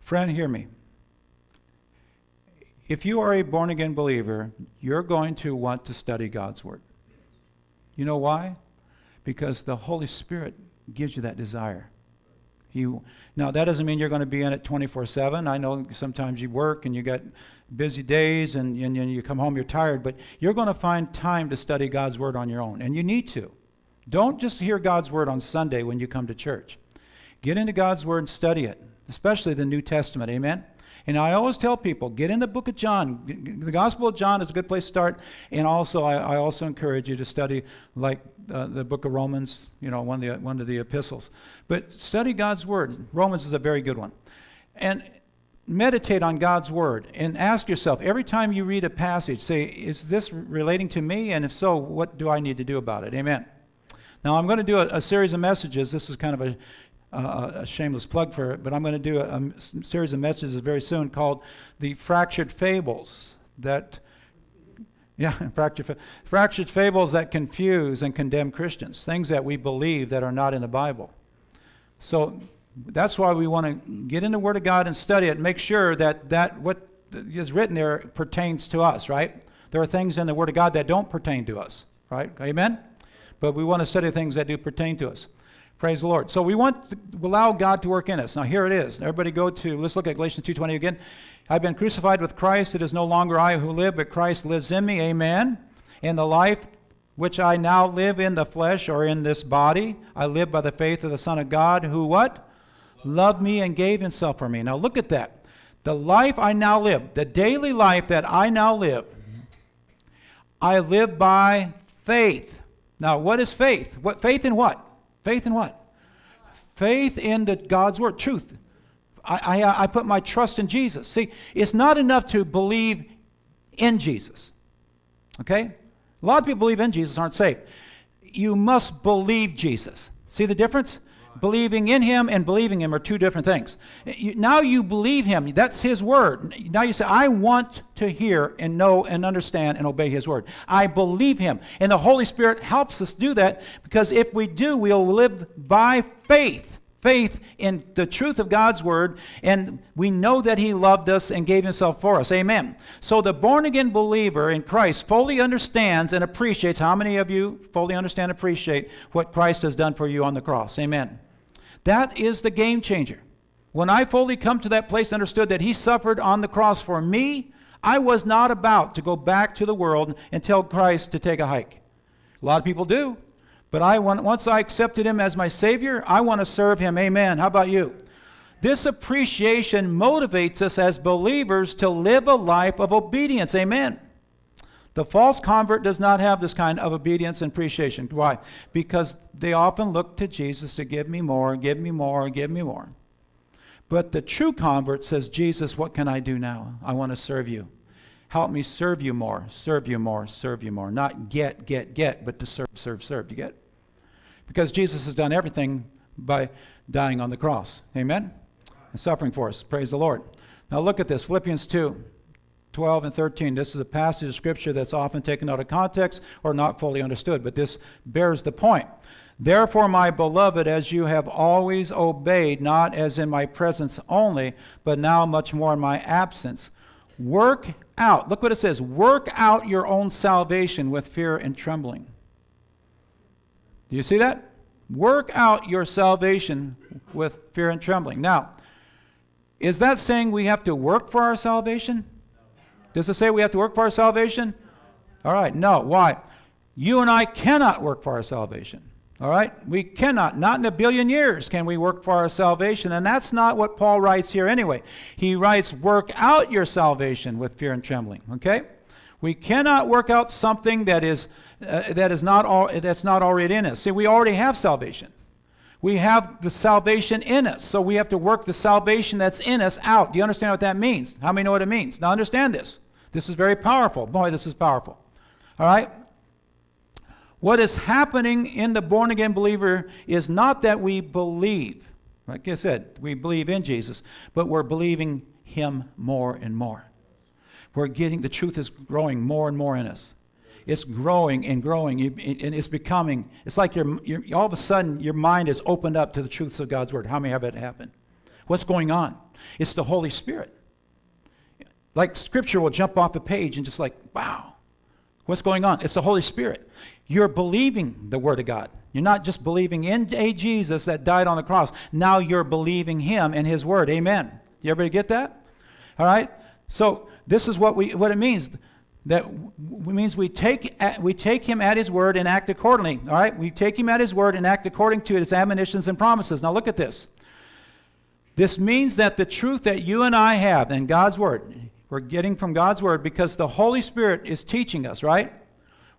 Friend, hear me. If you are a born again believer, you're going to want to study God's word. You know why? Because the Holy Spirit gives you that desire. You, now, that doesn't mean you're going to be in it 24 7. I know sometimes you work and you got busy days and, and, and you come home, you're tired, but you're going to find time to study God's Word on your own, and you need to. Don't just hear God's Word on Sunday when you come to church. Get into God's Word and study it, especially the New Testament. Amen? And I always tell people, get in the book of John. The Gospel of John is a good place to start. And also, I, I also encourage you to study like uh, the book of Romans, you know, one of, the, one of the epistles. But study God's Word. Romans is a very good one. And meditate on God's Word and ask yourself every time you read a passage, say, is this relating to me? And if so, what do I need to do about it? Amen. Now, I'm going to do a, a series of messages. This is kind of a uh, a shameless plug for it, but I'm going to do a, a, series of messages very soon called The Fractured Fables that yeah, fractured, fractured fables that confuse and condemn Christians, things that we believe that are not in the Bible. So that's why we want to get in the Word of God and study it, and make sure that, that what is written there pertains to us, right? There are things in the Word of God that don't pertain to us, right? Amen? But we want to study things that do pertain to us. Praise the Lord. So we want to allow God to work in us. Now here it is. Everybody go to let's look at Galatians 2:20 again. I've been crucified with Christ. It is no longer I who live, but Christ lives in me. Amen. In the life which I now live in the flesh or in this body, I live by the faith of the Son of God who what? Loved me and gave himself for me. Now look at that. The life I now live, the daily life that I now live, I live by faith. Now, what is faith? What faith in what? Faith in what? Faith in the God's word, truth. I, I, uh, I put my trust in Jesus. See, it's not enough to believe in Jesus. Okay? A lot of people believe in Jesus aren't saved. You must believe Jesus. See the difference? Believing in him and believing him are two different things. Now you believe him. That's his word. Now you say, I want to hear and know and understand and obey his word. I believe him. And the Holy Spirit helps us do that because if we do, we'll live by faith faith in the truth of God's word, and we know that He loved us and gave Himself for us. Amen. So the born again believer in Christ fully understands and appreciates. How many of you fully understand and appreciate what Christ has done for you on the cross? Amen. That is the game changer. When I fully come to that place, understood that He suffered on the cross for me, I was not about to go back to the world and tell Christ to take a hike. A lot of people do. But I want, once I accepted him as my Savior, I want to serve him. Amen. How about you? This appreciation motivates us as believers to live a life of obedience. Amen. The false convert does not have this kind of obedience and appreciation. Why? Because they often look to Jesus to give me more, give me more, give me more. But the true convert says, Jesus, what can I do now? I want to serve you. Help me serve you more, serve you more, serve you more. Not get, get, get, but to serve, serve, serve. Do you get? Because Jesus has done everything by dying on the cross. Amen? And suffering for us. Praise the Lord. Now look at this Philippians 2. 12 and 13. This is a passage of scripture that's often taken out of context or not fully understood, but this bears the point. Therefore, my beloved, as you have always obeyed, not as in my presence only, but now much more in my absence, work out. Look what it says work out your own salvation with fear and trembling. Do you see that? Work out your salvation with fear and trembling. Now, is that saying we have to work for our salvation? Does it say we have to work for our salvation? All right, no. Why? You and I cannot work for our salvation. All right? We cannot. Not in a billion years can we work for our salvation. And that's not what Paul writes here anyway. He writes, work out your salvation with fear and trembling. Okay? We cannot work out something that is, uh, that is not all, that's not already in us. See, we already have salvation. We have the salvation in us. So we have to work the salvation that's in us out. Do you understand what that means? How many know what it means? Now understand this. This is very powerful. Boy, this is powerful. All right? What is happening in the born again believer is not that we believe. Like I said, we believe in Jesus, but we're believing him more and more. We're getting, the truth is growing more and more in us. It's growing and growing, and it's becoming, it's like you're, you're, all of a sudden your mind is opened up to the truths of God's Word. How many have it happen? What's going on? It's the Holy Spirit. Like Scripture will jump off a page and just like, wow, what's going on? It's the Holy Spirit. You're believing the Word of God. You're not just believing in a Jesus that died on the cross. Now you're believing Him and His Word. Amen. You everybody get that? All right. So this is what we what it means that means we take, we take him at his word and act accordingly. All right? We take him at his word and act according to his admonitions and promises. Now look at this. This means that the truth that you and I have in God's word, we're getting from God's word because the Holy Spirit is teaching us, right?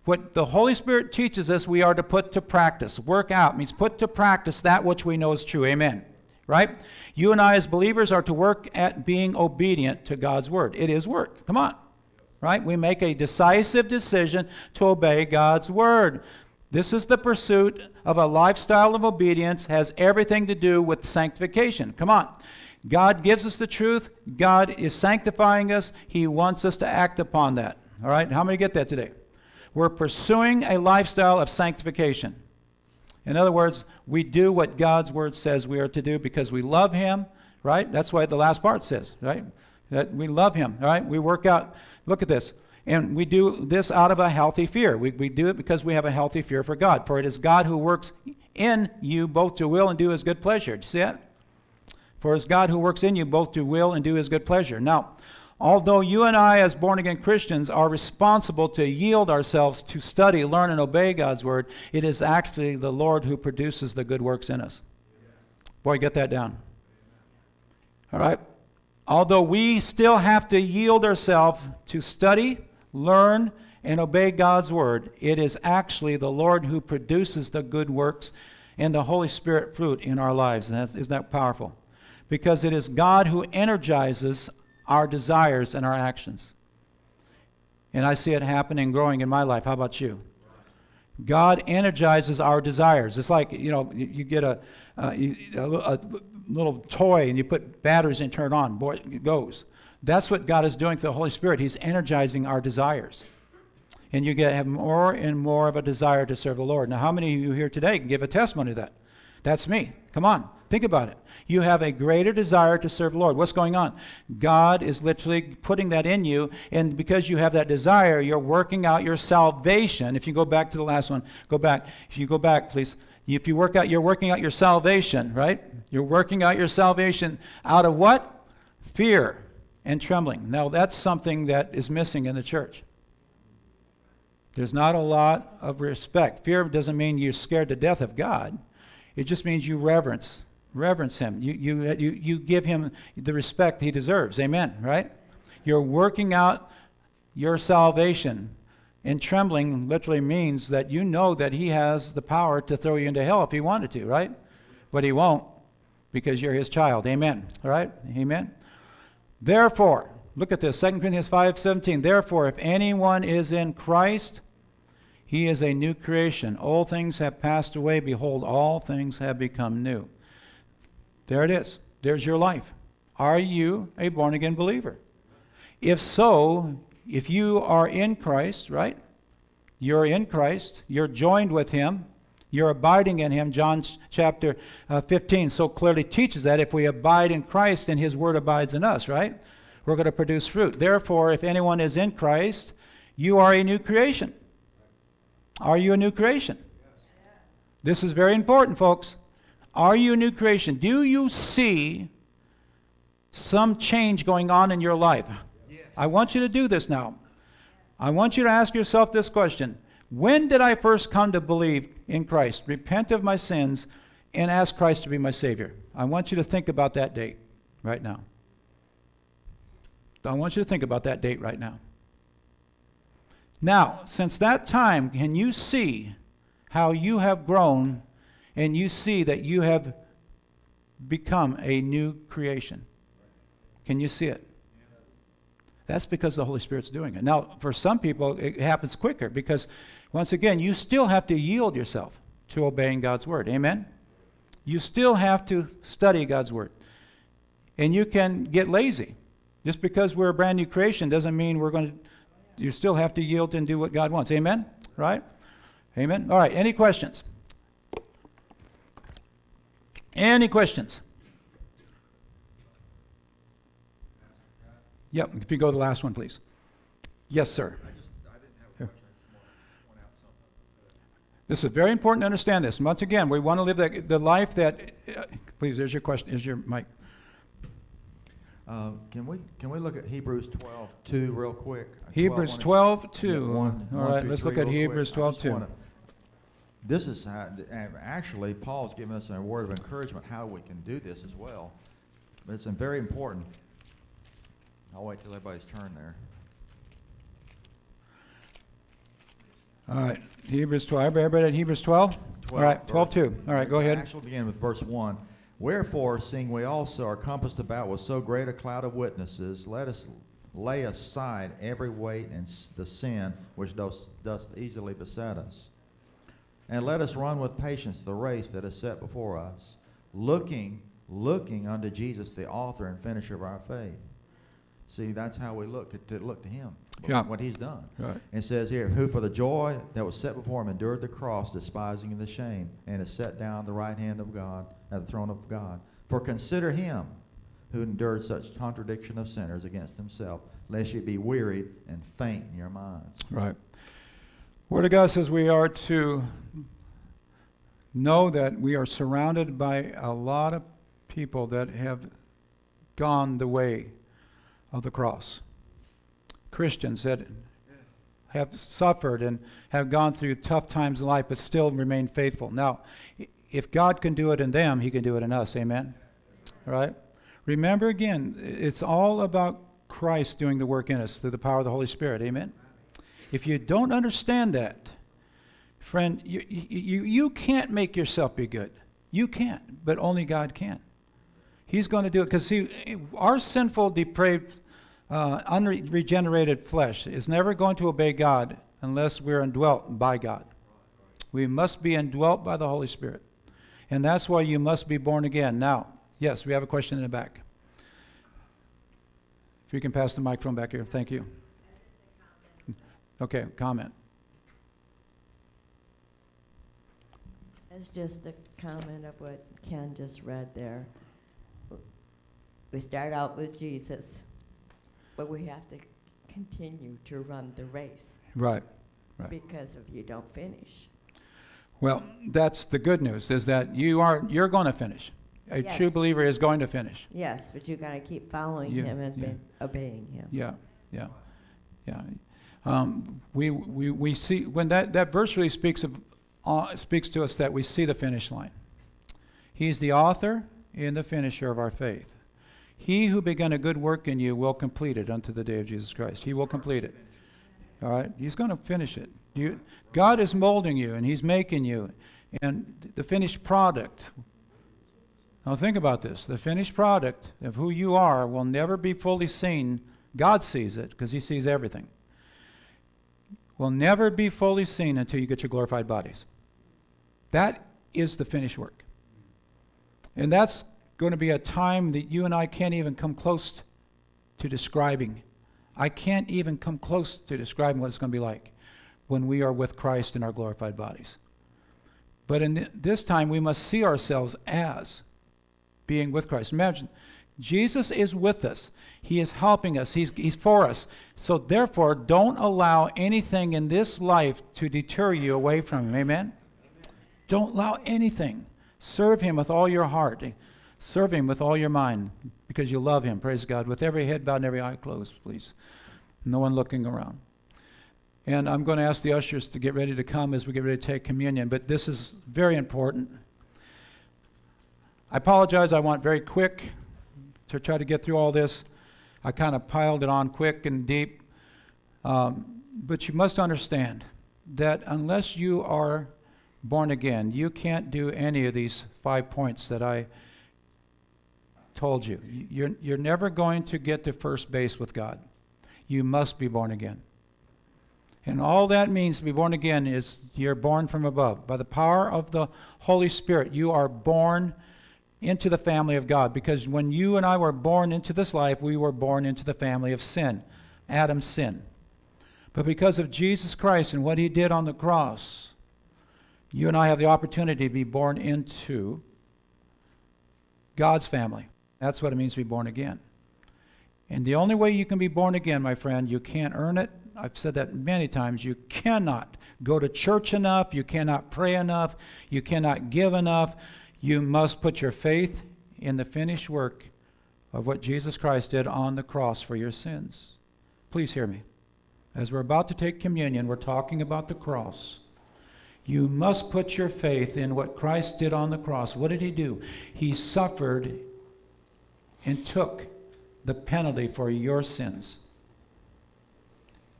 What the Holy Spirit teaches us, we are to put to practice. Work out means put to practice that which we know is true. Amen. Right? You and I, as believers, are to work at being obedient to God's word. It is work. Come on right? We make a decisive decision to obey God's word. This is the pursuit of a lifestyle of obedience has everything to do with sanctification. Come on. God gives us the truth. God is sanctifying us. He wants us to act upon that. All right? How many get that today? We're pursuing a lifestyle of sanctification. In other words, we do what God's word says we are to do because we love him, right? That's why the last part says, right? That we love him, right? We work out Look at this. And we do this out of a healthy fear. We, we do it because we have a healthy fear for God. For it is God who works in you both to will and do his good pleasure. Do you see that? For it's God who works in you both to will and do his good pleasure. Now, although you and I, as born again Christians, are responsible to yield ourselves to study, learn, and obey God's word, it is actually the Lord who produces the good works in us. Boy, get that down. All right? Although we still have to yield ourselves to study, learn, and obey God's word, it is actually the Lord who produces the good works and the Holy Spirit fruit in our lives. And isn't that powerful? Because it is God who energizes our desires and our actions. And I see it happening growing in my life. How about you? God energizes our desires. It's like, you know, you, get a, a, a, little toy and you put batteries and turn it on. Boy, it goes. That's what God is doing through the Holy Spirit. He's energizing our desires. And you get have more and more of a desire to serve the Lord. Now, how many of you here today can give a testimony to that? That's me. Come on, think about it. You have a greater desire to serve the Lord. What's going on? God is literally putting that in you, and because you have that desire, you're working out your salvation. If you go back to the last one, go back. If you go back, please. If you work out, you're working out your salvation, right? You're working out your salvation out of what? Fear and trembling. Now, that's something that is missing in the church. There's not a lot of respect. Fear doesn't mean you're scared to death of God. It just means you reverence, reverence Him. You, you, you, you give Him the respect He deserves. Amen, right? You're working out your salvation. And trembling literally means that you know that He has the power to throw you into hell if He wanted to, right? But He won't because you're His child. Amen, all right? Amen. Therefore, look at this 2 Corinthians 5 17. Therefore, if anyone is in Christ, he is a new creation. All things have passed away. Behold, all things have become new. There it is. There's your life. Are you a born again believer? If so, if you are in Christ, right? You're in Christ, you're joined with Him, you're abiding in Him. John chapter uh, 15 so clearly teaches that if we abide in Christ, then His Word abides in us, right? We're going to produce fruit. Therefore, if anyone is in Christ, you are a new creation. Are you a new creation? This is very important, folks. Are you a new creation? Do you see some change going on in your life? I want you to do this now. I want you to ask yourself this question When did I first come to believe in Christ, repent of my sins, and ask Christ to be my Savior? I want you to think about that date right now. I want you to think about that date right now. Now, since that time, can you see how you have grown and you see that you have become a new creation? Can you see it? That's because the Holy Spirit's doing it. Now, for some people, it happens quicker because, once again, you still have to yield yourself to obeying God's Word. Amen? You still have to study God's Word. And you can get lazy. Just because we're a brand new creation doesn't mean we're going to you still have to yield and do what God wants. Amen? Right? Amen? All right, any questions? Any questions? Yep, if you go to the last one, please. Yes, sir. This is very important to understand this. Once again, we want to live the, the life that. Uh, please, there's your question. Is your mic. Uh, can we can we look at Hebrews 12 2 real quick? Hebrews 12 2. One, All right, let's look at Hebrews 12 2. Wanna, this is how, actually, Paul's giving us a word of encouragement how we can do this as well. But it's very important. I'll wait till everybody's turn there. All right, Hebrews 12. Everybody at Hebrews 12? 12 All right, 12 2. All right, go ahead. Actually, begin with verse 1. Wherefore, seeing we also are compassed about with so great a cloud of witnesses, let us lay aside every weight and the sin which doth, doth easily beset us. And let us run with patience the race that is set before us, looking, looking unto Jesus, the author and finisher of our faith. See, that's how we look to look to Him. Yeah. What He's done. Right. It says here, who for the joy that was set before Him endured the cross, despising the shame, and is set down at the right hand of God at the throne of God. For consider him who endured such contradiction of sinners against himself, lest ye be wearied and faint in your minds. Right. Word of God says we are to know that we are surrounded by a lot of people that have gone the way of the cross. Christians that have suffered and have gone through tough times in life but still remain faithful. Now, if God can do it in them, He can do it in us. Amen? All right? Remember again, it's all about Christ doing the work in us through the power of the Holy Spirit. Amen? If you don't understand that, friend, you, you, you can't make yourself be good. You can't, but only God can. He's going to do it because, see, our sinful, depraved, uh, unregenerated flesh is never going to obey God unless we're indwelt by God. We must be indwelt by the Holy Spirit. And that's why you must be born again. Now, yes, we have a question in the back. If you can pass the microphone back here, thank you. Okay, comment. It's just a comment of what Ken just read there. We start out with Jesus, but we have to continue to run the race. Right, right. Because if you don't finish. Well, that's the good news is that you are you're going to finish. A yes. true believer is going to finish. Yes, but you got to keep following you, him and yeah. obeying him. Yeah, yeah, yeah. Um, we, we, we see, when that, that verse really speaks, of, uh, speaks to us that we see the finish line. He's the author and the finisher of our faith. He who began a good work in you will complete it unto the day of Jesus Christ. He will complete it. All right? He's going to finish it. You, God is molding you and He's making you. And the finished product, now think about this the finished product of who you are will never be fully seen. God sees it because He sees everything. Will never be fully seen until you get your glorified bodies. That is the finished work. And that's going to be a time that you and I can't even come close to describing. I can't even come close to describing what it's going to be like when we are with Christ in our glorified bodies. But in th- this time, we must see ourselves as being with Christ. Imagine, Jesus is with us. He is helping us. He's, he's for us. So therefore, don't allow anything in this life to deter you away from Him. Amen? Don't allow anything. Serve Him with all your heart. Serve Him with all your mind because you love Him. Praise God. With every head bowed and every eye closed, please. No one looking around. And I'm going to ask the ushers to get ready to come as we get ready to take communion, but this is very important. I apologize. I want very quick to try to get through all this. I kind of piled it on quick and deep. Um, but you must understand that unless you are born again, you can't do any of these five points that I told you. You're, you're never going to get to first base with God. You must be born again. And all that means to be born again is you're born from above. By the power of the Holy Spirit, you are born into the family of God. Because when you and I were born into this life, we were born into the family of sin, Adam's sin. But because of Jesus Christ and what he did on the cross, you and I have the opportunity to be born into God's family. That's what it means to be born again. And the only way you can be born again, my friend, you can't earn it. I've said that many times. You cannot go to church enough. You cannot pray enough. You cannot give enough. You must put your faith in the finished work of what Jesus Christ did on the cross for your sins. Please hear me. As we're about to take communion, we're talking about the cross. You must put your faith in what Christ did on the cross. What did he do? He suffered and took the penalty for your sins.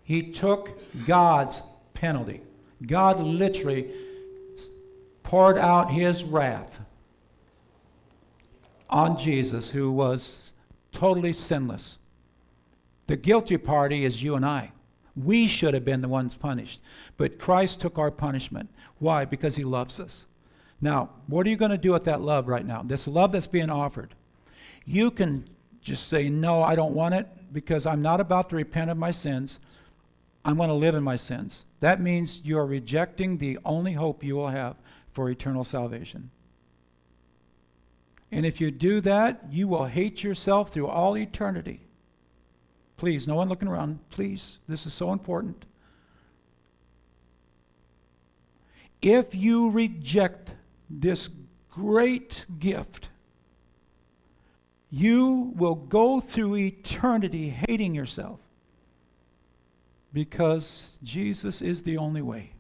He took God's penalty. God literally poured out his wrath on Jesus, who was totally sinless. The guilty party is you and I. We should have been the ones punished. But Christ took our punishment. Why? Because he loves us. Now, what are you going to do with that love right now? This love that's being offered. You can just say, No, I don't want it because I'm not about to repent of my sins. I want to live in my sins. That means you are rejecting the only hope you will have for eternal salvation. And if you do that, you will hate yourself through all eternity. Please, no one looking around. Please, this is so important. If you reject this great gift, you will go through eternity hating yourself because Jesus is the only way.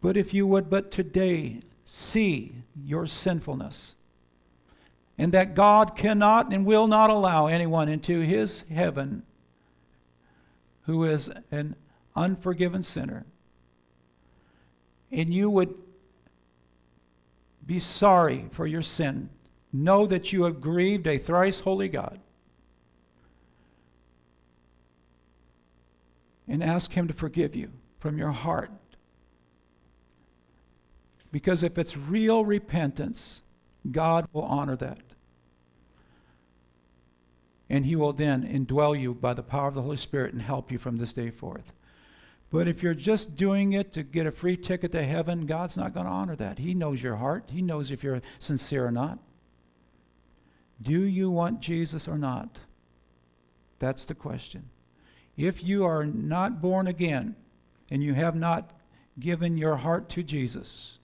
But if you would but today see your sinfulness, and that God cannot and will not allow anyone into his heaven who is an unforgiven sinner, and you would be sorry for your sin, know that you have grieved a thrice holy God and ask Him to forgive you from your heart. Because if it's real repentance, God will honor that. And He will then indwell you by the power of the Holy Spirit and help you from this day forth. But if you're just doing it to get a free ticket to heaven, God's not going to honor that. He knows your heart, He knows if you're sincere or not. Do you want Jesus or not? That's the question. If you are not born again and you have not given your heart to Jesus,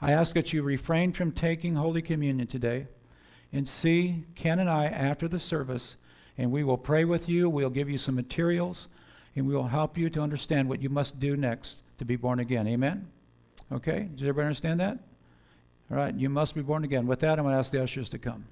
I ask that you refrain from taking Holy Communion today and see Ken and I after the service, and we will pray with you. We'll give you some materials, and we will help you to understand what you must do next to be born again. Amen? Okay? Does everybody understand that? All right, you must be born again. With that, I'm going to ask the ushers to come.